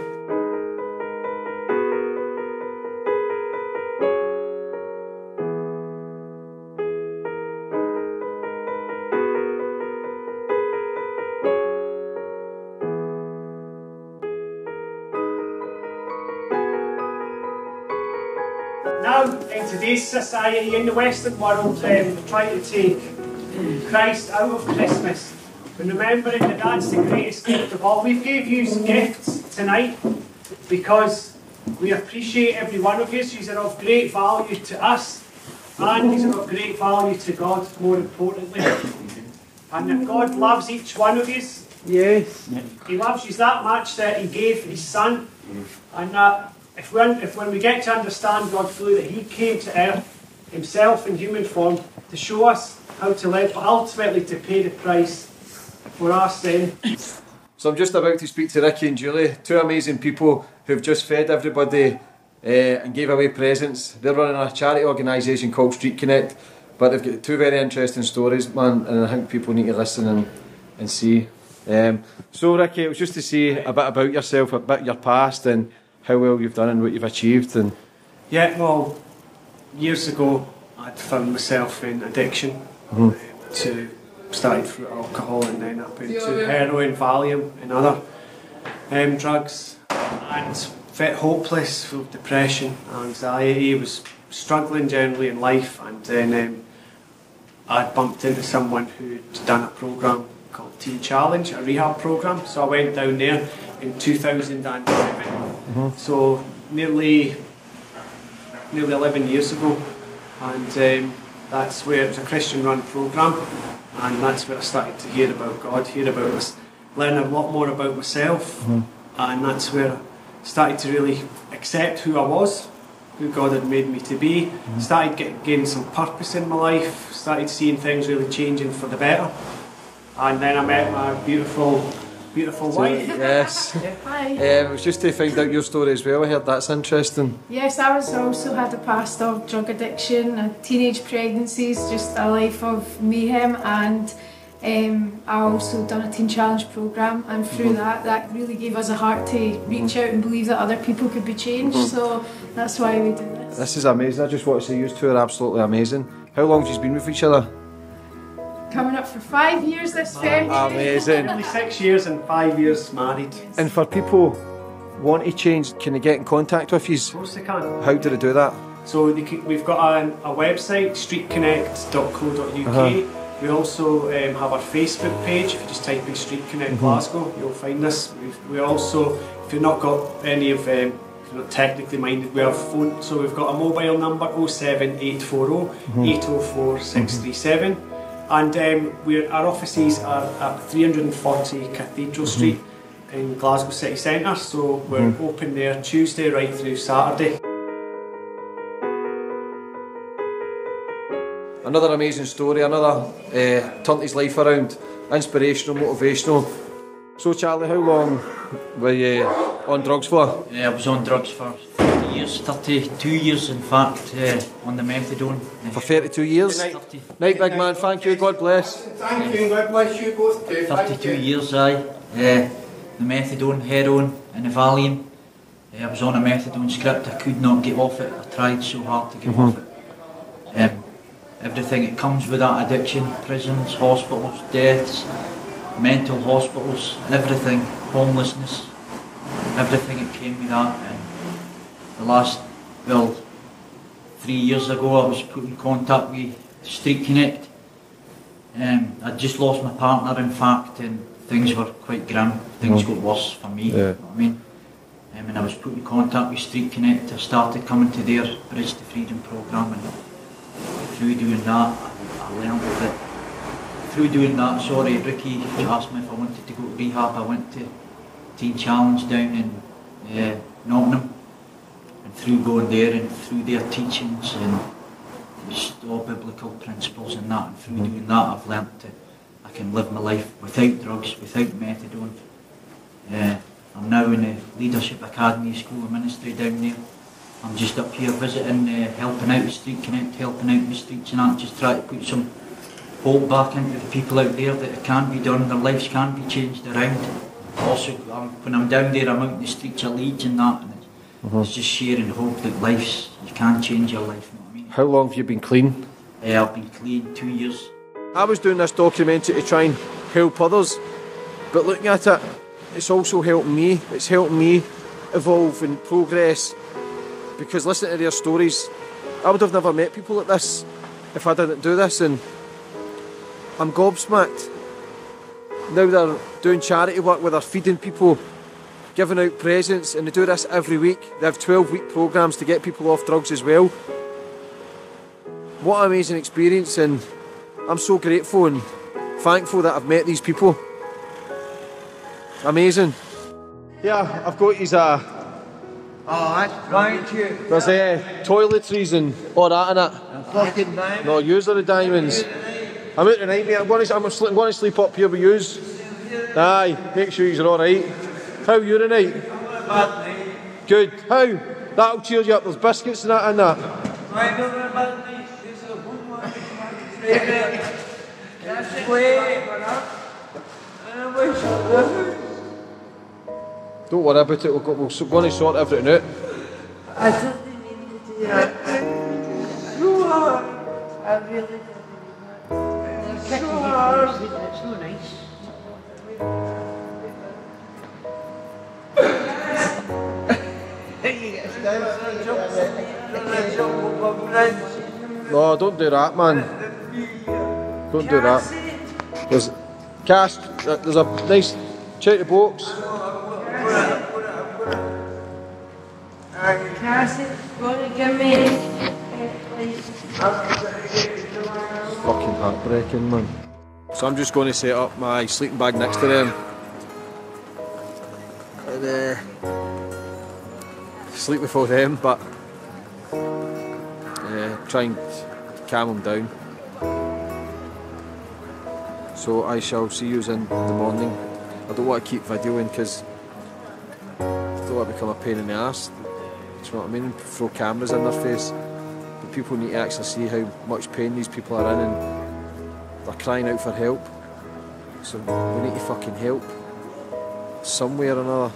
Now, in today's society, in the Western world, um, trying to take Christ out of Christmas. And remembering that that's the greatest gift of all. We gave you gifts tonight because we appreciate every one of you. These are of great value to us, and these are of great value to God, more importantly. And that God loves each one of you. Yes. He loves you that much that He gave His Son. And that if when, if when we get to understand God fully, that He came to earth Himself in human form to show us how to live, but ultimately to pay the price for our sin. So I'm just about to speak to Ricky and Julie, two amazing people who've just fed everybody uh, and gave away presents. They're running a charity organisation called Street Connect, but they've got two very interesting stories, man, and I think people need to listen and, and see. Um, so Ricky, it was just to see a bit about yourself, a bit your past and how well you've done and what you've achieved. And Yeah, well, years ago, I'd found myself in addiction Mhm. to started through alcohol and then up into heroin, Valium, and other um, drugs, and felt hopeless, full of depression, anxiety, was struggling generally in life, and then um, I bumped into someone who'd done a program called Teen Challenge, a rehab program. So I went down there in 2007. So nearly nearly 11 years ago, and um, that's where it was a Christian-run program, and that's where I started to hear about God, hear about this, learn a lot more about myself, and that's where I started to really accept who I was, who God had made me to be. Started get, gaining some purpose in my life. Started seeing things really changing for the better, and then I met my beautiful, beautiful wife. yes. Hi. Um, it was just to find out your story as well. I heard that's interesting. Yes, I was also had a past of drug addiction, uh, teenage pregnancies, just a life of mayhem, and um, I also done a teen challenge program, and through Mhm. that, that really gave us a heart to reach out and believe that other people could be changed. Mhm. So that's why we do this. This is amazing. I just want to say you two are absolutely amazing. How long have you been with each other? Coming up for five years this February. Amazing. Nearly six years and five years married. And for people want to change, can they get in contact with you? Of course they can. How do they do that? So they can, we've got a, a website, streetconnect.co.uk. Uh-huh. We also um, have our Facebook page. If you just type in Street Connect Mhm. Glasgow, you'll find us. We've, we also, if you've not got any of, um, you're not technically minded, we have phone. So we've got a mobile number 07840 Mhm. 804 637. And um, we're, our offices are at 340 Cathedral Street in Glasgow City Centre. So we're Mhm. open there Tuesday right through Saturday. Another amazing story, another uh, turned his life around, inspirational, motivational. So, Charlie, how long were you on drugs for? Yeah, I was on drugs for 30 years, 32 years in fact, uh, on the methadone. For 32 years? Night, big man, thank you, God bless. Thank you and God bless you both too. 32 you. years, aye. Uh, the methadone, heroin and the Valium. Uh, I was on a methadone script, I could not get off it. I tried so hard to get Mhm. off it. Um, everything that comes with that addiction, prisons, hospitals, deaths, mental hospitals, everything, homelessness, everything that came with that. And the last, well, three years ago I was put in contact with Street Connect. Um, I'd just lost my partner in fact and things were quite grim. Things Mhm. got worse for me, Yeah. you know I mean? Um, and I was put in contact with Street Connect. I started coming to their Bridge to Freedom programme and through doing that I learned that through doing that, sorry, Ricky asked me if I wanted to go to rehab. I went to Teen Challenge down in uh, Nottingham through going there and through their teachings and just all biblical principles and that and through doing that I've learnt that I can live my life without drugs, without methadone. Uh, I'm now in the Leadership Academy School of Ministry down there. I'm just up here visiting, uh, helping out the Street Connect, helping out the streets and that, just try to put some hope back into the people out there that it can be done, their lives can be changed around. Also, um, when I'm down there, I'm out in the streets of Leeds and that, and it's, Mhm. it's just sharing hope that life's, you can change your life. You know I mean? How long have you been clean? Uh, I've been clean two years. I was doing this documentary to try and help others, but looking at it, it's also helping me. It's helping me evolve and progress because listening to their stories, I would have never met people like this if I didn't do this, and I'm gobsmacked. Now they're doing charity work where they're feeding people, giving out presents, and they do this every week. They have 12 week programs to get people off drugs as well. What an amazing experience, and I'm so grateful and thankful that I've met these people. Amazing. Yeah, I've got his uh Oh, that's right, you. there's uh, toiletries and all that in it. Fucking diamond. No, yous are the diamonds. I'm out tonight, mate. I'm going to, I'm sli- I'm going to sleep up here with yous. Aye, make sure you're alright. How tonight? Good. How? That'll cheer you up. There's biscuits and that and that. Don't worry about it. We'll, go, we'll go and sort everything out. I don't need to do that. Are. I really don't. It's so hard. It's so nice. No, don't do that, man. Don't do that. There's cash. uh, There's a nice charity box. Cassie, gonna give me. Fucking heartbreaking, man. So I'm just going to set up my sleeping bag next to them. And uh, sleep all them, but uh, try and calm them down. So I shall see you in the morning. I don't want to keep videoing because I don't want to become a pain in the ass. Do you know what I mean? Throw cameras in their face. But people need to actually see how much pain these people are in and they're crying out for help. So we need to fucking help. Some way or another.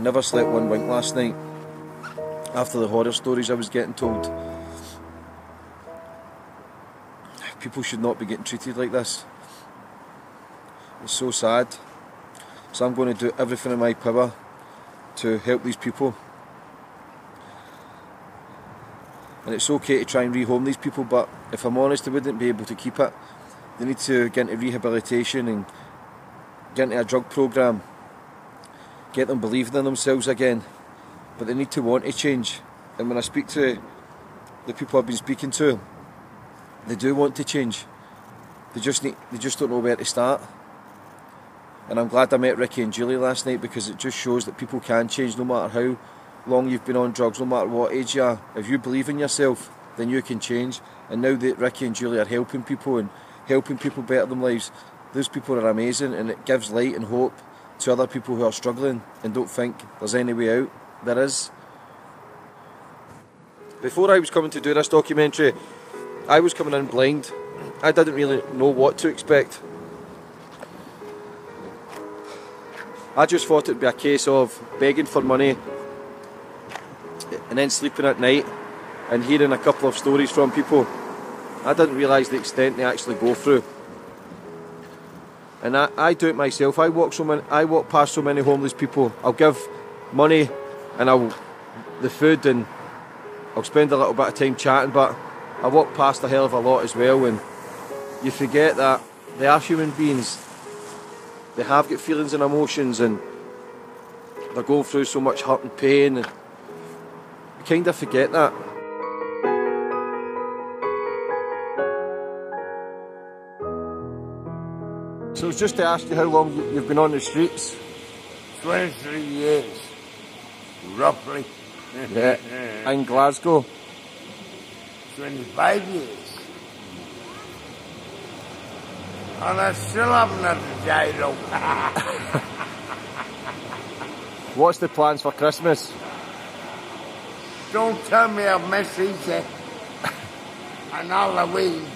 I never slept one wink last night. After the horror stories I was getting told. People should not be getting treated like this. It's so sad. So I'm going to do everything in my power to help these people. And it's okay to try and rehome these people, but if I'm honest, they wouldn't be able to keep it. They need to get into rehabilitation and get into a drug programme, get them believing in themselves again. But they need to want to change. And when I speak to the people I've been speaking to, they do want to change. They just need, they just don't know where to start. And I'm glad I met Ricky and Julie last night because it just shows that people can change no matter how long you've been on drugs, no matter what age you are. If you believe in yourself, then you can change. And now that Ricky and Julie are helping people and helping people better their lives, those people are amazing and it gives light and hope to other people who are struggling and don't think there's any way out. There is. Before I was coming to do this documentary, I was coming in blind. I didn't really know what to expect. I just thought it'd be a case of begging for money and then sleeping at night and hearing a couple of stories from people. I didn't realise the extent they actually go through. And I, I do it myself. I walk so many, I walk past so many homeless people. I'll give money and I'll the food and I'll spend a little bit of time chatting, but I walk past a hell of a lot as well and you forget that they are human beings. They have got feelings and emotions and they're going through so much hurt and pain and you kind of forget that. So it's just to ask you how long you- you've been on the streets. 23 years, roughly. Yeah. In Glasgow. 25 years. And I still haven't had the giro. What's the plans for Christmas? Don't tell me I've missed Easter. and all the Halloween.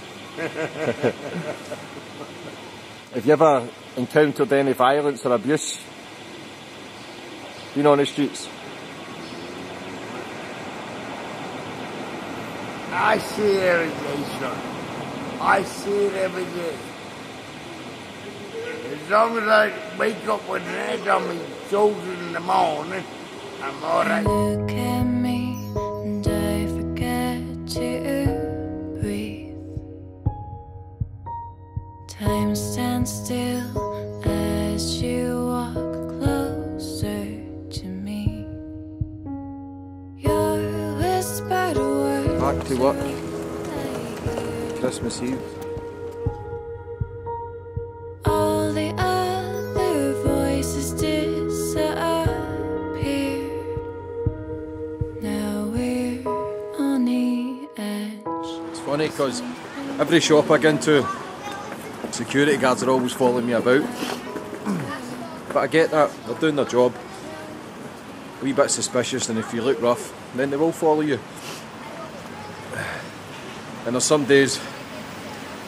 Have you ever encountered any violence or abuse? Been on the streets? I see it every day, son. I see it every day. As long as I wake up with an head on my shoulders in the morning, I'm alright. Look at me and I forget to Time stands still as you walk closer to me. Your whispered words. Back to work. Christmas Eve. All the other voices disappear. Now we're on the edge. It's funny because every shop I go into, security guards are always following me about. But I get that, they're doing their job. A wee bit suspicious, and if you look rough, then they will follow you. And there's some days,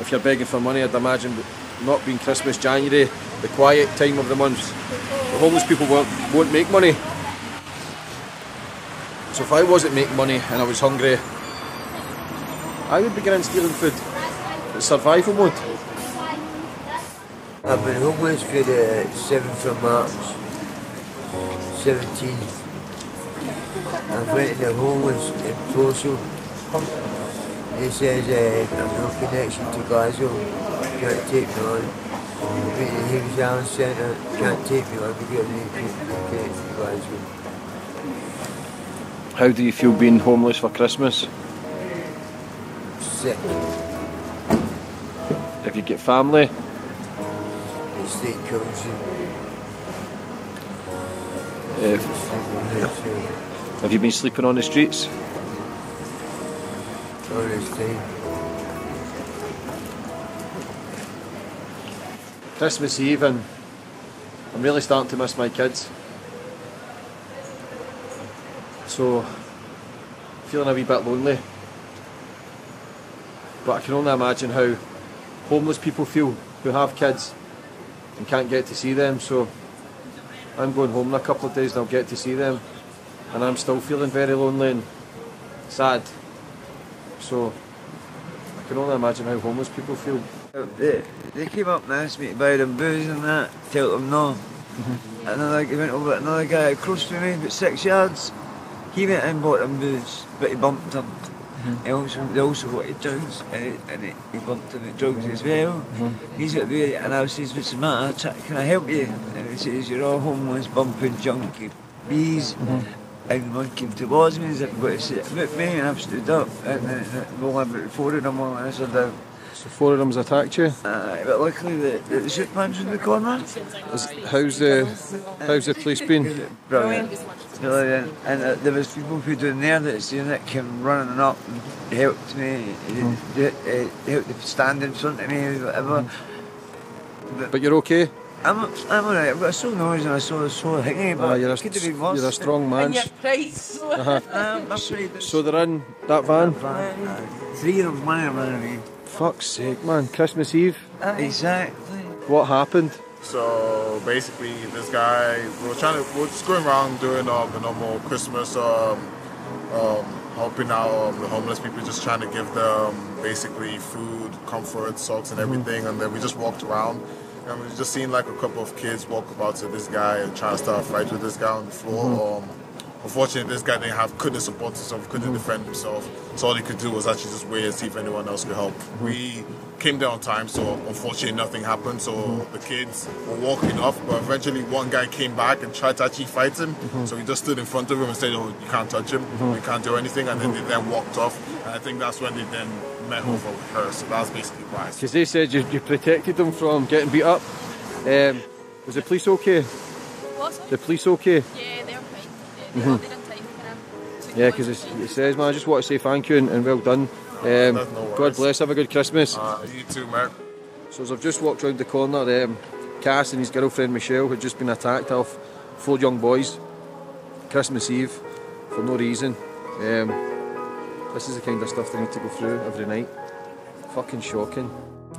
if you're begging for money, I'd imagine not being Christmas, January, the quiet time of the month, the homeless people won't, won't make money. So if I wasn't making money and I was hungry, I would begin stealing food. It's survival mode. I've been homeless for the 7th of March, 17. I went in the homeless in Torso. He says uh, I've no connection to Glasgow, can't take me on. I've been to the Hamish Allan Centre, can't take me on because they can't connect to Glasgow. How do you feel being homeless for Christmas? Sick. If you get family, The state council. uh, have you been sleeping on the streets? All. Christmas Eve and I'm really starting to miss my kids. So, feeling a wee bit lonely. But I can only imagine how homeless people feel who have kids and can't get to see them. So, I'm going home in a couple of days and I'll get to see them. And I'm still feeling very lonely and sad. So, I can only imagine how homeless people feel. They, they came up and asked me to buy them booze and that, tell them no. Another guy went over, another guy close to me, about six yards. He went and bought them booze, but he bumped them. He also, they also wanted drugs, uh, and, he, and he, he bumped them with drugs as well. Mm-hmm. He's got the and I says, what's the matter? Can I help you? And he says, you're all homeless, bumping junkie bees. Mm-hmm. And one came towards me and said, what is it about me? And I've stood up, and then uh, well, about four of them all answered down. So four of them's attacked you. Uh, but luckily the, the, the shit man's in the corner. Is, how's the how's the police been? Brilliant. Brilliant. And uh, there was people who down there that seen it came running up and helped me. They, they, uh, helped to stand in front of me, whatever. But you're okay? I'm, I'm alright. I've got a sore nose and a sore, hingy, but Ah, you're a, could have been worse. you're a strong man. price. Uh-huh. um, I'm So they're in that van? Three of them me. Fuck's sake, man. Christmas Eve. Exactly. What happened? So basically, this guy we were trying to we we're just going around doing um, the normal Christmas um, um, helping out um, the homeless people, just trying to give them basically food, comfort, socks, and everything. And then we just walked around. And we just seen like a couple of kids walk about to this guy and try to start a fight with this guy on the floor. Um, unfortunately, this guy didn't have couldn't support himself, couldn't mm-hmm. defend himself. So all he could do was actually just wait and see if anyone else could help. Mm-hmm. We came there on time, so unfortunately nothing happened. So mm-hmm. the kids were walking off, but eventually one guy came back and tried to actually fight him. So he just stood in front of him and said, "Oh, you can't touch him. You can't do anything." And then they then walked off. And I think that's when they then met over with her. So that's basically why. Because they said you, you protected them from getting beat up. Um, was the police okay? The police okay? Yeah, fine. Mhm. Yeah, they didn't Yeah, because it says, man, I just want to say thank you and, and well done. Um, God bless, have a good Christmas. Uh, you too, Mark. So as I've just walked round the corner, um, Cass and his girlfriend Michelle had just been attacked off four young boys Christmas Eve for no reason. Um, this is the kind of stuff they need to go through every night. Fucking shocking.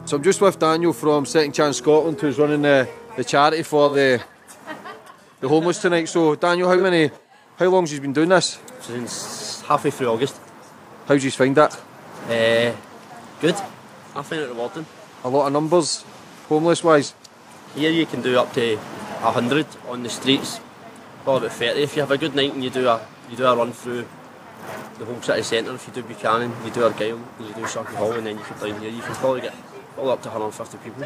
So I'm just with Daniel from Second Chance Scotland who's running the, the charity for the the homeless tonight. So Daniel, how many how long has you been doing this? Since halfway through August. How do you find that? Uh, good. I find it rewarding. A lot of numbers, homeless wise. Here you can do up to 100 on the streets. Well, about 30 if you have a good night and you do a you do a run through the whole city centre. If you do Buchanan, you do Argyle, you do Sauchiehall, and then you come down here. You can probably get all up to 150 people.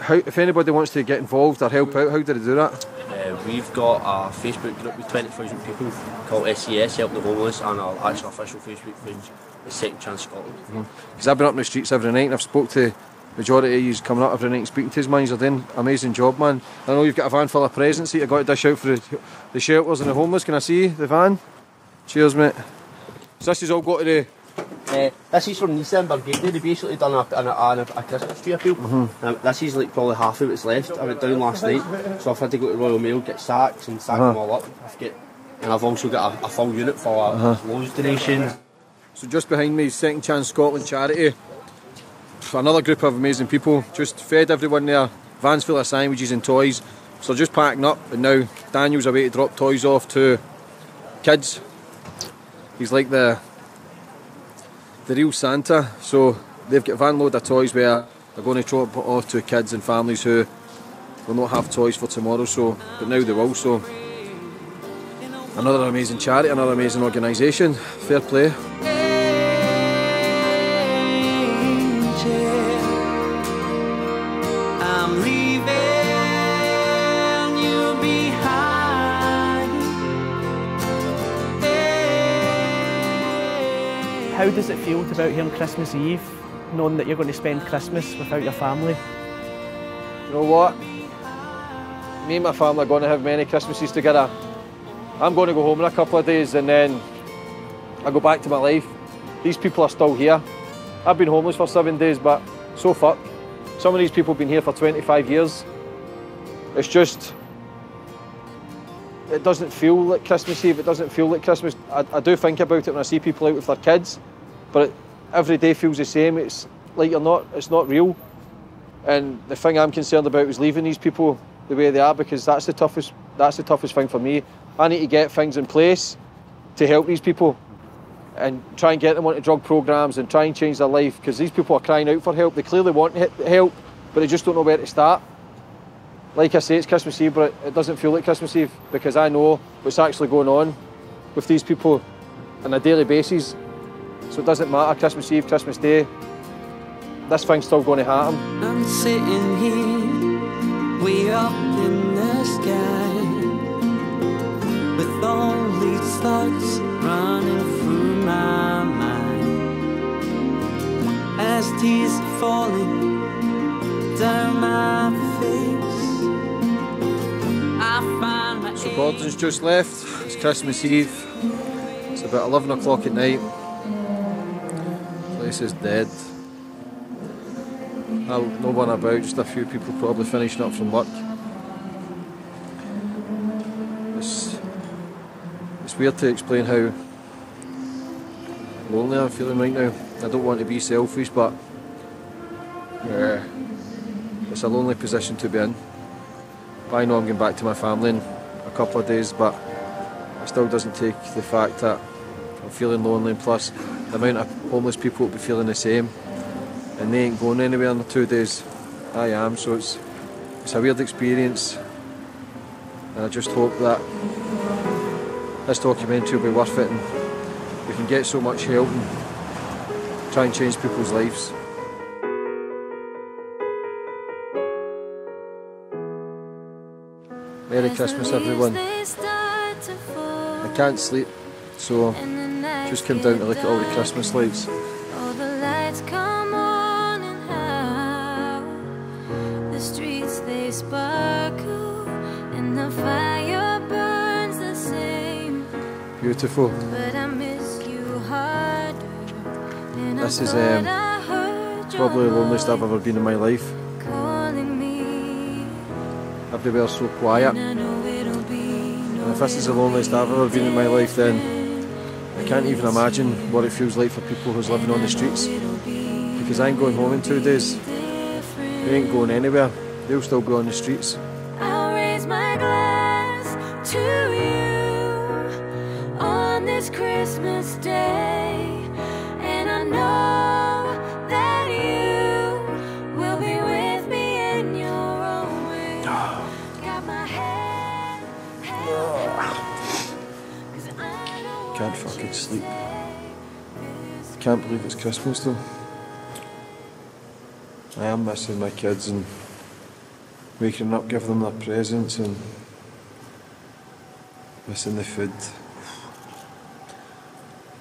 How, if anybody wants to get involved or help out, how do they do that? Uh, we've got a Facebook group with 20,000 people called SES Help the Homeless, and our actual official Facebook page is Second Chance Scotland. Because I've been up in the streets every night and I've spoke to the majority of you coming up every night and speaking to his man. You're doing an amazing job, man. I know you've got a van full of presents that you've got to dish out for the, the shelters and the homeless. Can I see the van? Cheers, mate. So this has all got to the Uh, this is from Nissan Burgundy. They basically done a, a, a, a Christmas tree appeal. Um, this is like probably half of what's left. I went down last night, so I've had to go to Royal Mail, get sacks and sack Uh-huh. them all up. I've got, and I've also got a, a full unit for uh, Uh-huh. loads donations. So just behind me is Second Chance Scotland charity. Another group of amazing people. Just fed everyone there. Vans full of sandwiches and toys. So just packing up and now Daniel's away to drop toys off to kids. He's like the the real Santa. So they've got a van load of toys where they're going to drop off to kids and families who will not have toys for tomorrow. So but now they will. So another amazing charity, another amazing organisation. Fair play. How does it feel to be out here on Christmas Eve, knowing that you're going to spend Christmas without your family? You know what? Me and my family are going to have many Christmases together. I'm going to go home in a couple of days and then I go back to my life. These people are still here. I've been homeless for seven days, but so fuck. Some of these people have been here for 25 years. It's just, it doesn't feel like Christmas Eve. It doesn't feel like Christmas. I, I do think about it when I see people out with their kids, but it, every day feels the same. It's like you're not. It's not real. And the thing I'm concerned about is leaving these people the way they are because that's the toughest. That's the toughest thing for me. I need to get things in place to help these people and try and get them onto drug programs and try and change their life because these people are crying out for help. They clearly want help, but they just don't know where to start. Like I say, it's Christmas Eve, but it doesn't feel like Christmas Eve because I know what's actually going on with these people on a daily basis. So it doesn't matter Christmas Eve, Christmas Day. This thing's still going to happen. I'm sitting here, way up in the sky, with all these thoughts running through my mind. As tears are falling down my face, I find my So Gordon's just left. It's Christmas Eve. It's about 11 o'clock at night. Place is dead. No one about, just a few people probably finishing up from work. It's, it's weird to explain how lonely I'm feeling right now. I don't want to be selfish, but yeah, it's a lonely position to be in. I know I'm going back to my family in a couple of days, but it still doesn't take the fact that I'm feeling lonely, and plus the amount of homeless people will be feeling the same, and they ain't going anywhere in the two days. I am, so it's it's a weird experience, and I just hope that this documentary will be worth it, and we can get so much help and try and change people's lives. Merry Christmas, everyone. I can't sleep, so just came down to look at all the Christmas lights. All the lights come on and the streets they sparkle and the fire burns the same. Beautiful. But I miss you harder. This is um, I heard your probably the loneliest I've ever been in my life. everywhere's so quiet. And if this is the loneliest I've ever been in my life, then can't even imagine what it feels like for people who's living on the streets. Because I ain't going home in two days. They ain't going anywhere. They'll still be on the streets. It's Christmas though. I am missing my kids and waking up, giving them their presents and missing the food.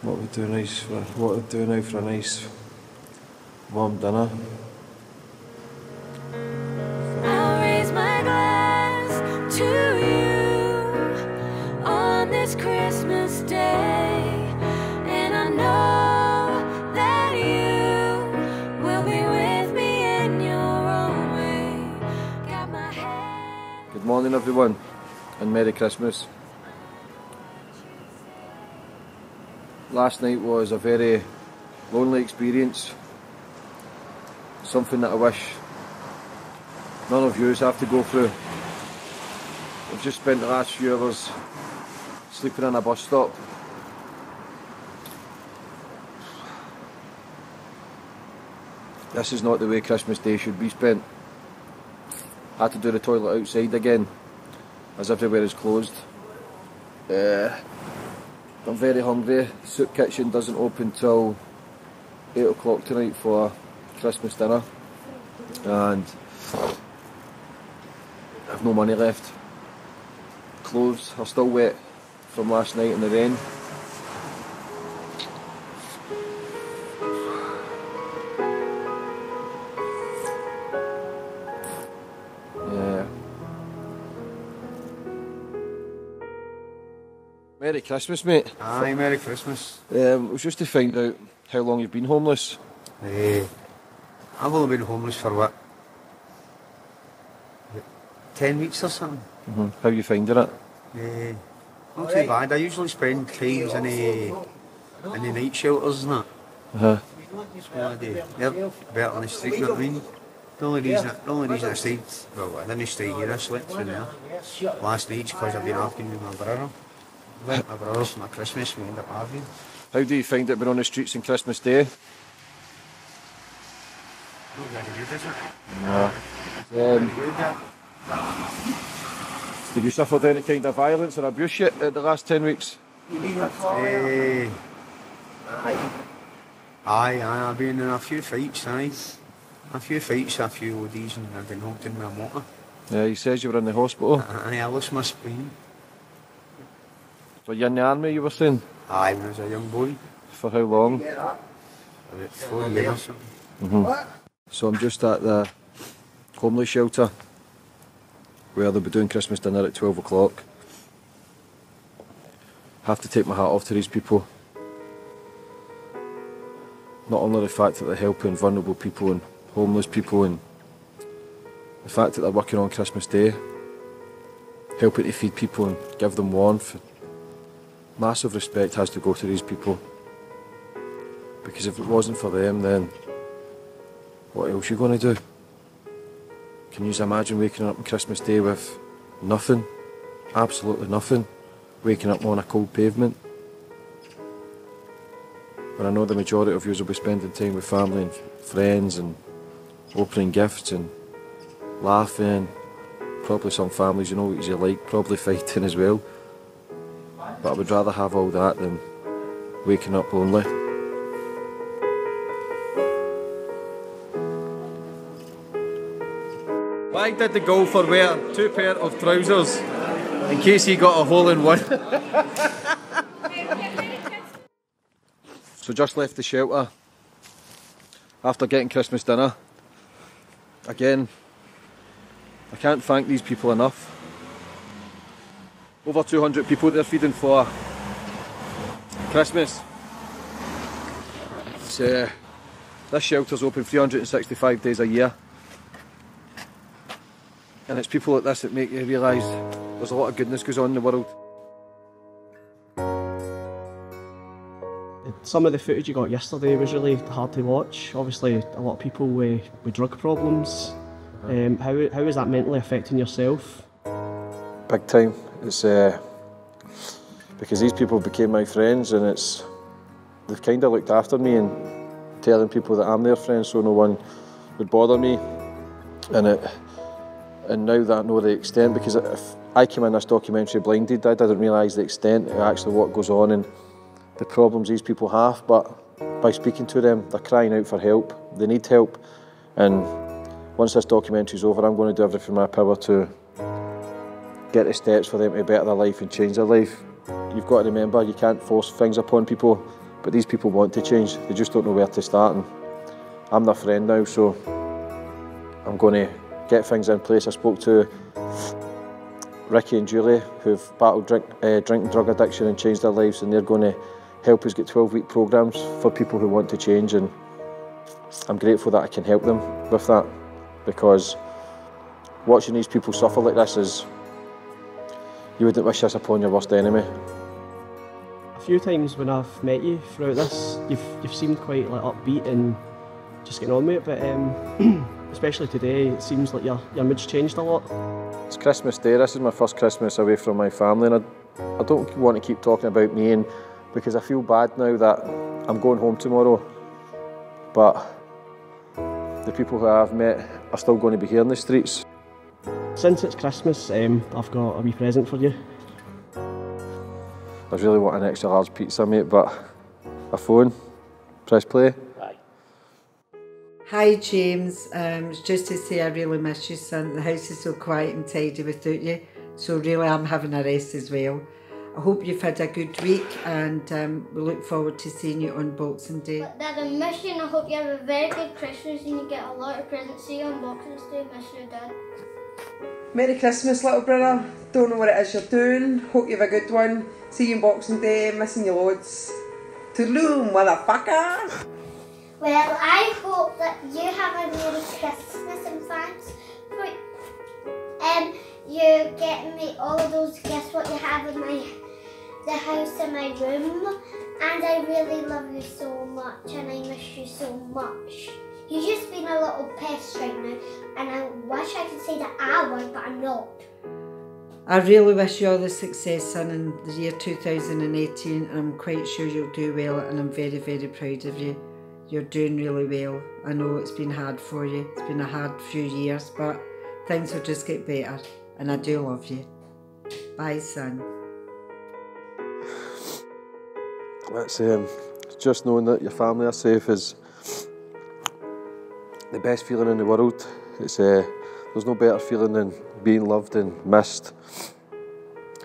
What would do nice for what would do now for a nice warm dinner? Morning everyone and Merry Christmas. Last night was a very lonely experience. Something that I wish none of yous have to go through. I've just spent the last few hours sleeping in a bus stop. This is not the way Christmas Day should be spent. Had to do the toilet outside again, as everywhere is closed. Uh, I'm very hungry. Soup Kitchen doesn't open till 8 o'clock tonight for Christmas dinner. And I've no money left. Clothes are still wet from last night in the rain. Merry Christmas, mate. Aye, Merry Christmas. Um, it was just to find out how long you've been homeless. Eh, I've only been homeless for what? Ten weeks or something. hmm How you finding it? Eh, not too bad. I usually spend times in the in the night shelters and that. Uh-huh. So I do. They're better on the street, you know what I mean? The only reason, the only reason I stayed, well, I didn't stay here, I slept in there last night because I've been arguing with my brother. My brother's for my Christmas, we ended up arguing. How do you find it being on the streets on Christmas Day? Not very good, is it? No. Um, have you suffered any kind of violence or abuse yet at the last 10 weeks? Eh, aye, aye, I've been in a few fights, aye. A few fights, a few ODs, and I've been hooked in my motor. Yeah, he says you were in the hospital. Aye, I lost my spine. Were you in the army, you were saying? Aye, when I was a young boy. For how long? About four years something. hmm So I'm just at the homeless shelter where they'll be doing Christmas dinner at 12 o'clock. Have to take my hat off to these people. Not only the fact that they're helping vulnerable people and homeless people and the fact that they're working on Christmas Day, helping to feed people and give them warmth. Massive respect has to go to these people. Because if it wasn't for them, then what else are you going to do? Can you imagine waking up on Christmas Day with nothing? Absolutely nothing. Waking up on a cold pavement. But I know the majority of you will be spending time with family and friends and opening gifts and laughing. Probably some families, you know what you like, probably fighting as well. But I would rather have all that than waking up lonely. Why did the golfer wear two pair of trousers in case he got a hole in one? so just left the shelter after getting Christmas dinner. Again, I can't thank these people enough. Over 200 people they're feeding for Christmas. It's, uh, this shelter's open 365 days a year. And it's people like this that make you realise there's a lot of goodness goes on in the world. Some of the footage you got yesterday was really hard to watch. Obviously, a lot of people with, with drug problems. Um, how, how is that mentally affecting yourself? Big time. It's uh, because these people became my friends, and it's they've kind of looked after me and telling people that I'm their friend, so no one would bother me. And it, and now that I know the extent, because if I came in this documentary blinded, I didn't realise the extent of actually what goes on and the problems these people have. But by speaking to them, they're crying out for help. They need help, and once this documentary's over, I'm going to do everything in my power to get the steps for them to better their life and change their life. You've got to remember, you can't force things upon people, but these people want to change. They just don't know where to start. And I'm their friend now, so I'm going to get things in place. I spoke to Ricky and Julie, who've battled drink, uh, drink and drug addiction and changed their lives, and they're going to help us get 12-week programs for people who want to change. And I'm grateful that I can help them with that, because watching these people suffer like this is you wouldn't wish this upon your worst enemy. A few times when I've met you throughout this, you've, you've seemed quite like upbeat and just getting on with it, but um, especially today, it seems like your, your mood's changed a lot. It's Christmas Day. This is my first Christmas away from my family, and I, I don't want to keep talking about me, and because I feel bad now that I'm going home tomorrow. But the people who I've met are still going to be here in the streets. Since it's Christmas, um, I've got a wee present for you. I really want an extra large pizza, mate, but a phone. Press play. Hi James, um, just to say I really miss you son. The house is so quiet and tidy without you, so really I'm having a rest as well. I hope you've had a good week and um, we look forward to seeing you on Boxing Day. Dad, I miss you and I hope you have a very good Christmas and you get a lot of presents. See you on Boxing Day. Miss you, Dad. Merry Christmas, little brother. Don't know what it is you're doing. Hope you have a good one. See you on Boxing Day. Missing you loads. Toodaloo, motherfucker. Well, I hope that you have a Merry Christmas and thanks for um, you getting me all those gifts what you have in my the house in my room. And I really love you so much and I miss you so much. You've just been a little pest right now and I wish I could say that I was, but I'm not. I really wish you all the success son in the year 2018 and I'm quite sure you'll do well and I'm very very proud of you. You're doing really well. I know it's been hard for you. It's been a hard few years but things will just get better and I do love you. Bye son. That's um, just knowing that your family are safe is the best feeling in the world. It's uh, there's no better feeling than being loved and missed,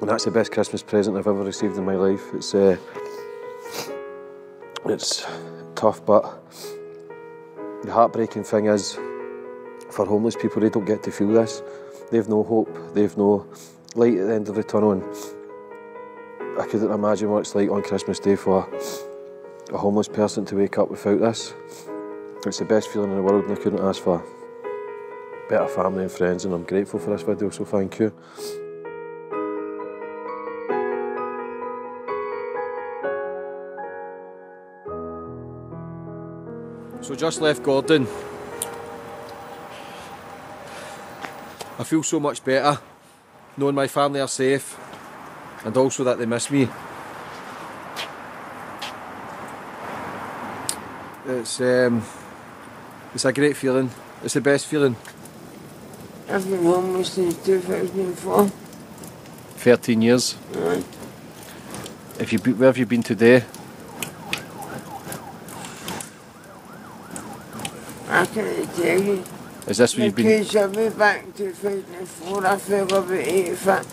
and that's the best Christmas present I've ever received in my life. It's uh, it's tough, but the heartbreaking thing is, for homeless people, they don't get to feel this. They've no hope. They've no light at the end of the tunnel, and I couldn't imagine what it's like on Christmas Day for a homeless person to wake up without this. It's the best feeling in the world and I couldn't ask for better family and friends and I'm grateful for this video, so thank you. So just left Gordon. I feel so much better knowing my family are safe and also that they miss me. It's um, it's a great feeling. It's the best feeling. I've been homeless since 2004. 13 years. Aye. Have you be, where have you been today? I can't tell you. Is this where you've been? Because I'll be back in 2004. I feel about 80 foot.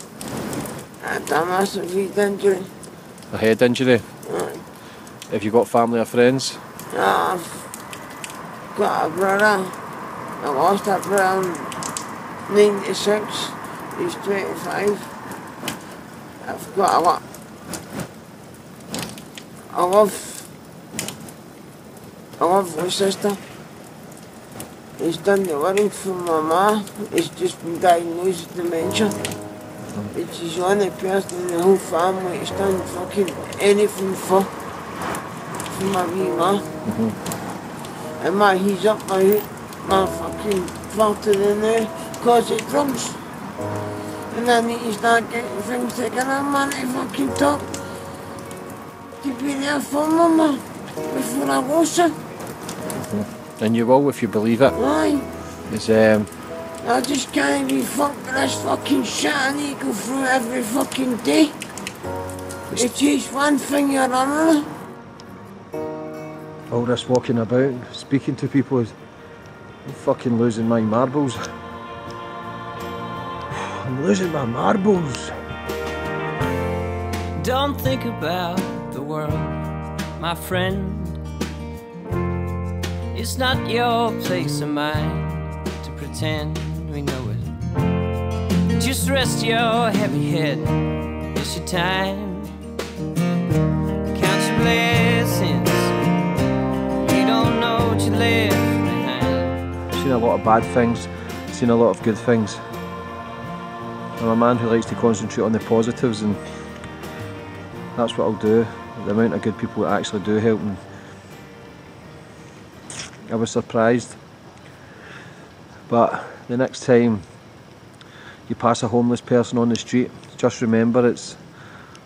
I had a massive head injury. A head injury? Aye. Have you got family or friends? Yeah, I've got a brother. I lost a brother in 96. He's 25. I've got a lot. I love, I love my sister. He's done the wedding for my ma. He's just been diagnosed with dementia. It's his only person in the whole family that's done fucking anything for, for my wee ma. Mm-hmm. And my, he's up my, my fucking filter in there cause it drums. And then he start getting things taken on man to fucking talk. To be there for mama before I her. And you will if you believe it. Aye. It's, um, I just can't be fucked with this fucking shit I need to go through every fucking day. It's just one thing or another. All this walking about, speaking to people, is I'm fucking losing my marbles. I'm losing my marbles. Don't think about the world, my friend. It's not your place or mine to pretend we know it. Just rest your heavy head, it's your time. Count your blessings, seen a lot of bad things, seen a lot of good things. I'm a man who likes to concentrate on the positives and that's what I'll do. The amount of good people that actually do help me. I was surprised. But the next time you pass a homeless person on the street, just remember it's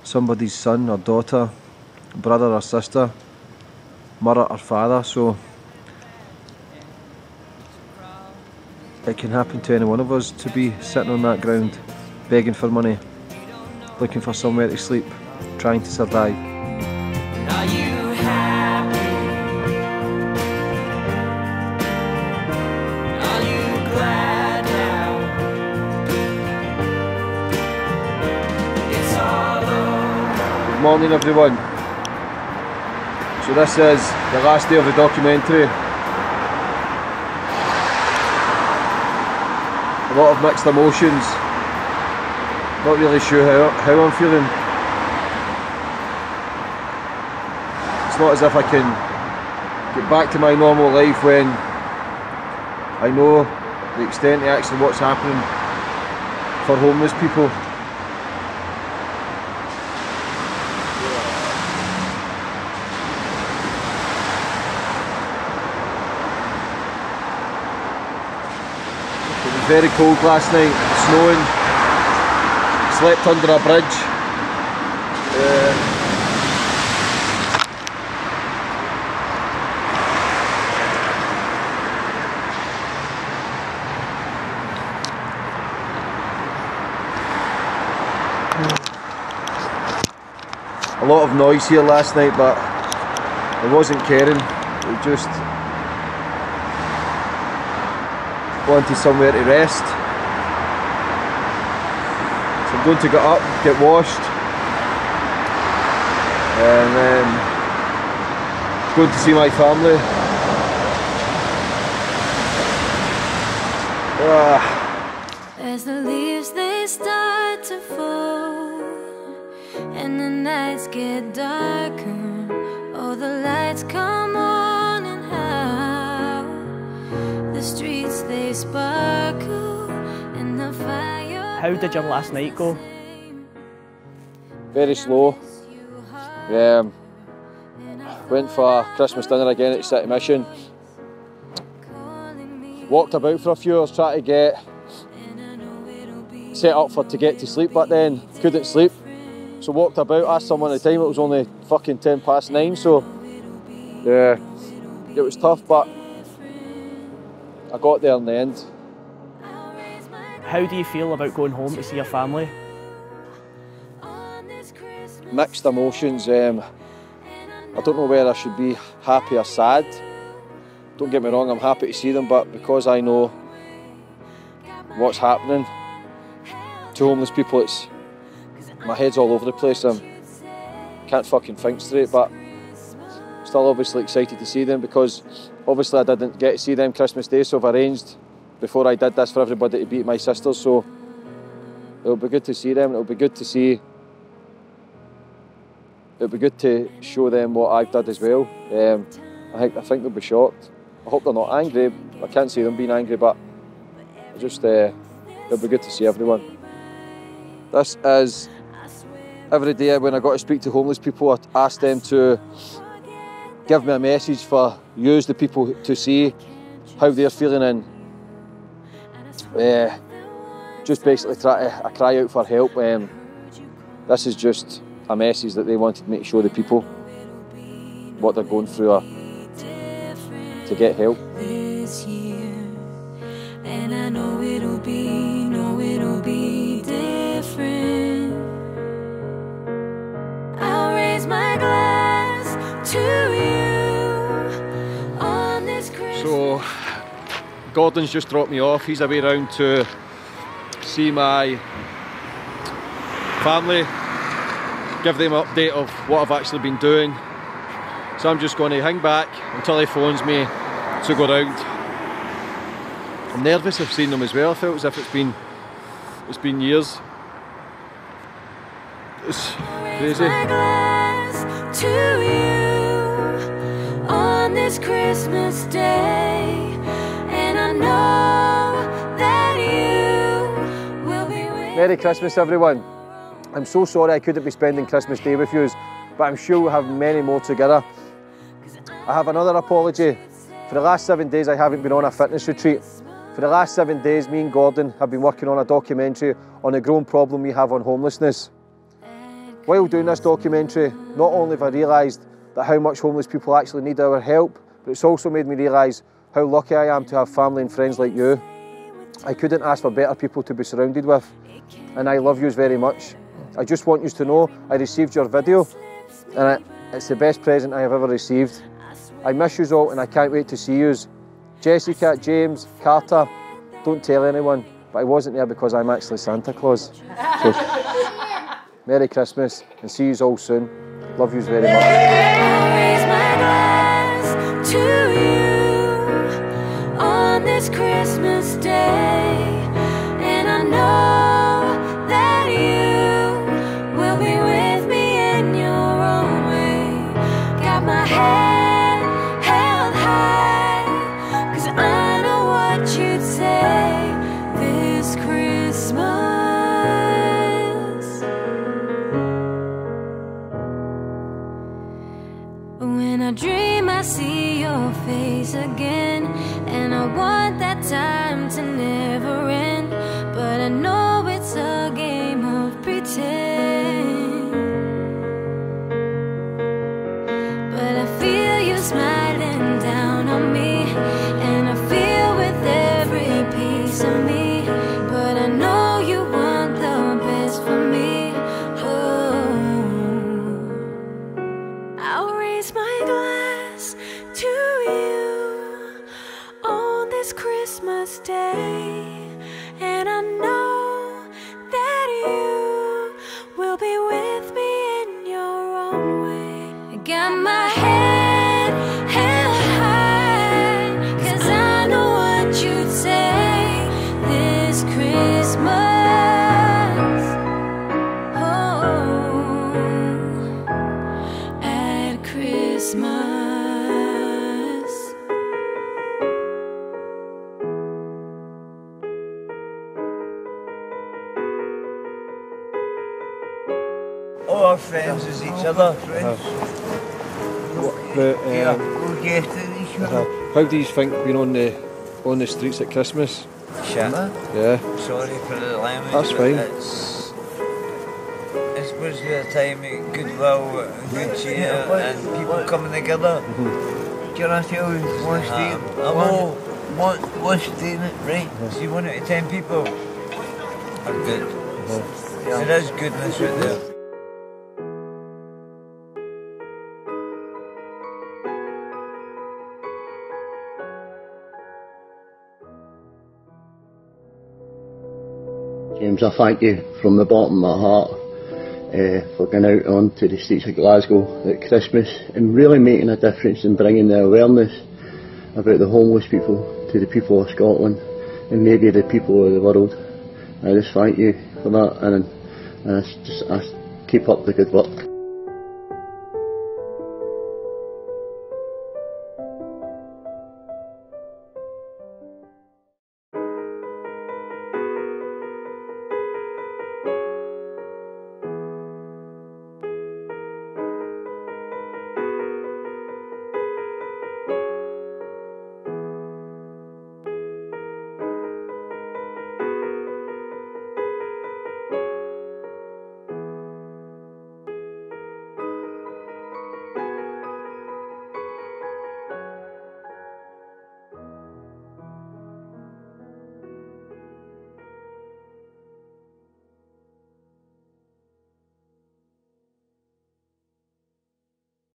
somebody's son or daughter, brother or sister, mother or father, so it can happen to any one of us to be sitting on that ground, begging for money, looking for somewhere to sleep, trying to survive. Are you happy? Are you glad now? It's all over. Good morning, everyone. So this is the last day of the documentary. A lot of mixed emotions. Not really sure how, how I'm feeling. It's not as if I can get back to my normal life when I know the extent of actually what's happening for homeless people. Very cold last night, snowing, slept under a bridge. Uh, a lot of noise here last night, but I wasn't caring. We just wanted somewhere to rest. So I'm going to get up, get washed, and then going to see my family. Ah. As the leaves they start to fall and the nights get darker, How did your last night go? very slow. Um, went for Christmas dinner again at City Mission. Walked about for a few hours trying to get set up for to get to sleep, but then couldn't sleep. So walked about, asked someone at the time, it was only fucking 10 past 9, so yeah, it was tough, but I got there in the end. How do you feel about going home to see your family? mixed emotions. Um, I don't know whether I should be happy or sad. Don't get me wrong, I'm happy to see them, but because I know what's happening to homeless people, it's my head's all over the place. I can't fucking think straight, but still obviously excited to see them because obviously I didn't get to see them Christmas Day, so I've arranged before I did this for everybody to beat my sisters. So it'll be good to see them. It'll be good to see it'll be good to show them what I've done as well. Um, I think I think they'll be shocked. I hope they're not angry. I can't see them being angry, but just uh, it'll be good to see everyone. This is every day when I got to speak to homeless people, I ask them to give me a message for use the people to see how they're feeling and uh, just basically try to I cry out for help. Um, this is just a message that they wanted me to show the people what they're going through to get help. this year. Gordon's just dropped me off. He's away round to see my family, give them an update of what I've actually been doing. So I'm just going to hang back until he phones me to go round. I'm nervous I've seen them as well. I felt as if it's been it's been years. It's crazy. Christmas day. Merry Christmas, everyone. I'm so sorry I couldn't be spending Christmas Day with you, but I'm sure we'll have many more together. I have another apology. For the last seven days, I haven't been on a fitness retreat. For the last seven days, me and Gordon have been working on a documentary on the growing problem we have on homelessness. While doing this documentary, not only have I realised that how much homeless people actually need our help, but it's also made me realise how lucky I am to have family and friends like you. I couldn't ask for better people to be surrounded with, and I love yous very much. I just want you to know I received your video, and it, it's the best present I have ever received. I miss yous all, and I can't wait to see yous. Jessica, James, Carter, don't tell anyone, but I wasn't there because I'm actually Santa Claus. So, Merry Christmas, and see yous all soon. Love yous very much. Christmas day. And I know that you will be with me in your own way. Got my head held high, cause I know what you'd say this Christmas. When I dream, I see your face again. I want that time do you think being on the on the streets at Christmas? Shit. Yeah. Sorry for the language. That's fine. It's, it's supposed to be a time of goodwill and good cheer and people coming together. Can I tell you one thing? I'm all one, one statement, right? See, one out of ten people are good. There is goodness out there. James, I thank you from the bottom of my heart uh, for going out onto the streets of Glasgow at Christmas and really making a difference and bringing the awareness about the homeless people to the people of Scotland and maybe the people of the world. I just thank you for that and, and I just I keep up the good work.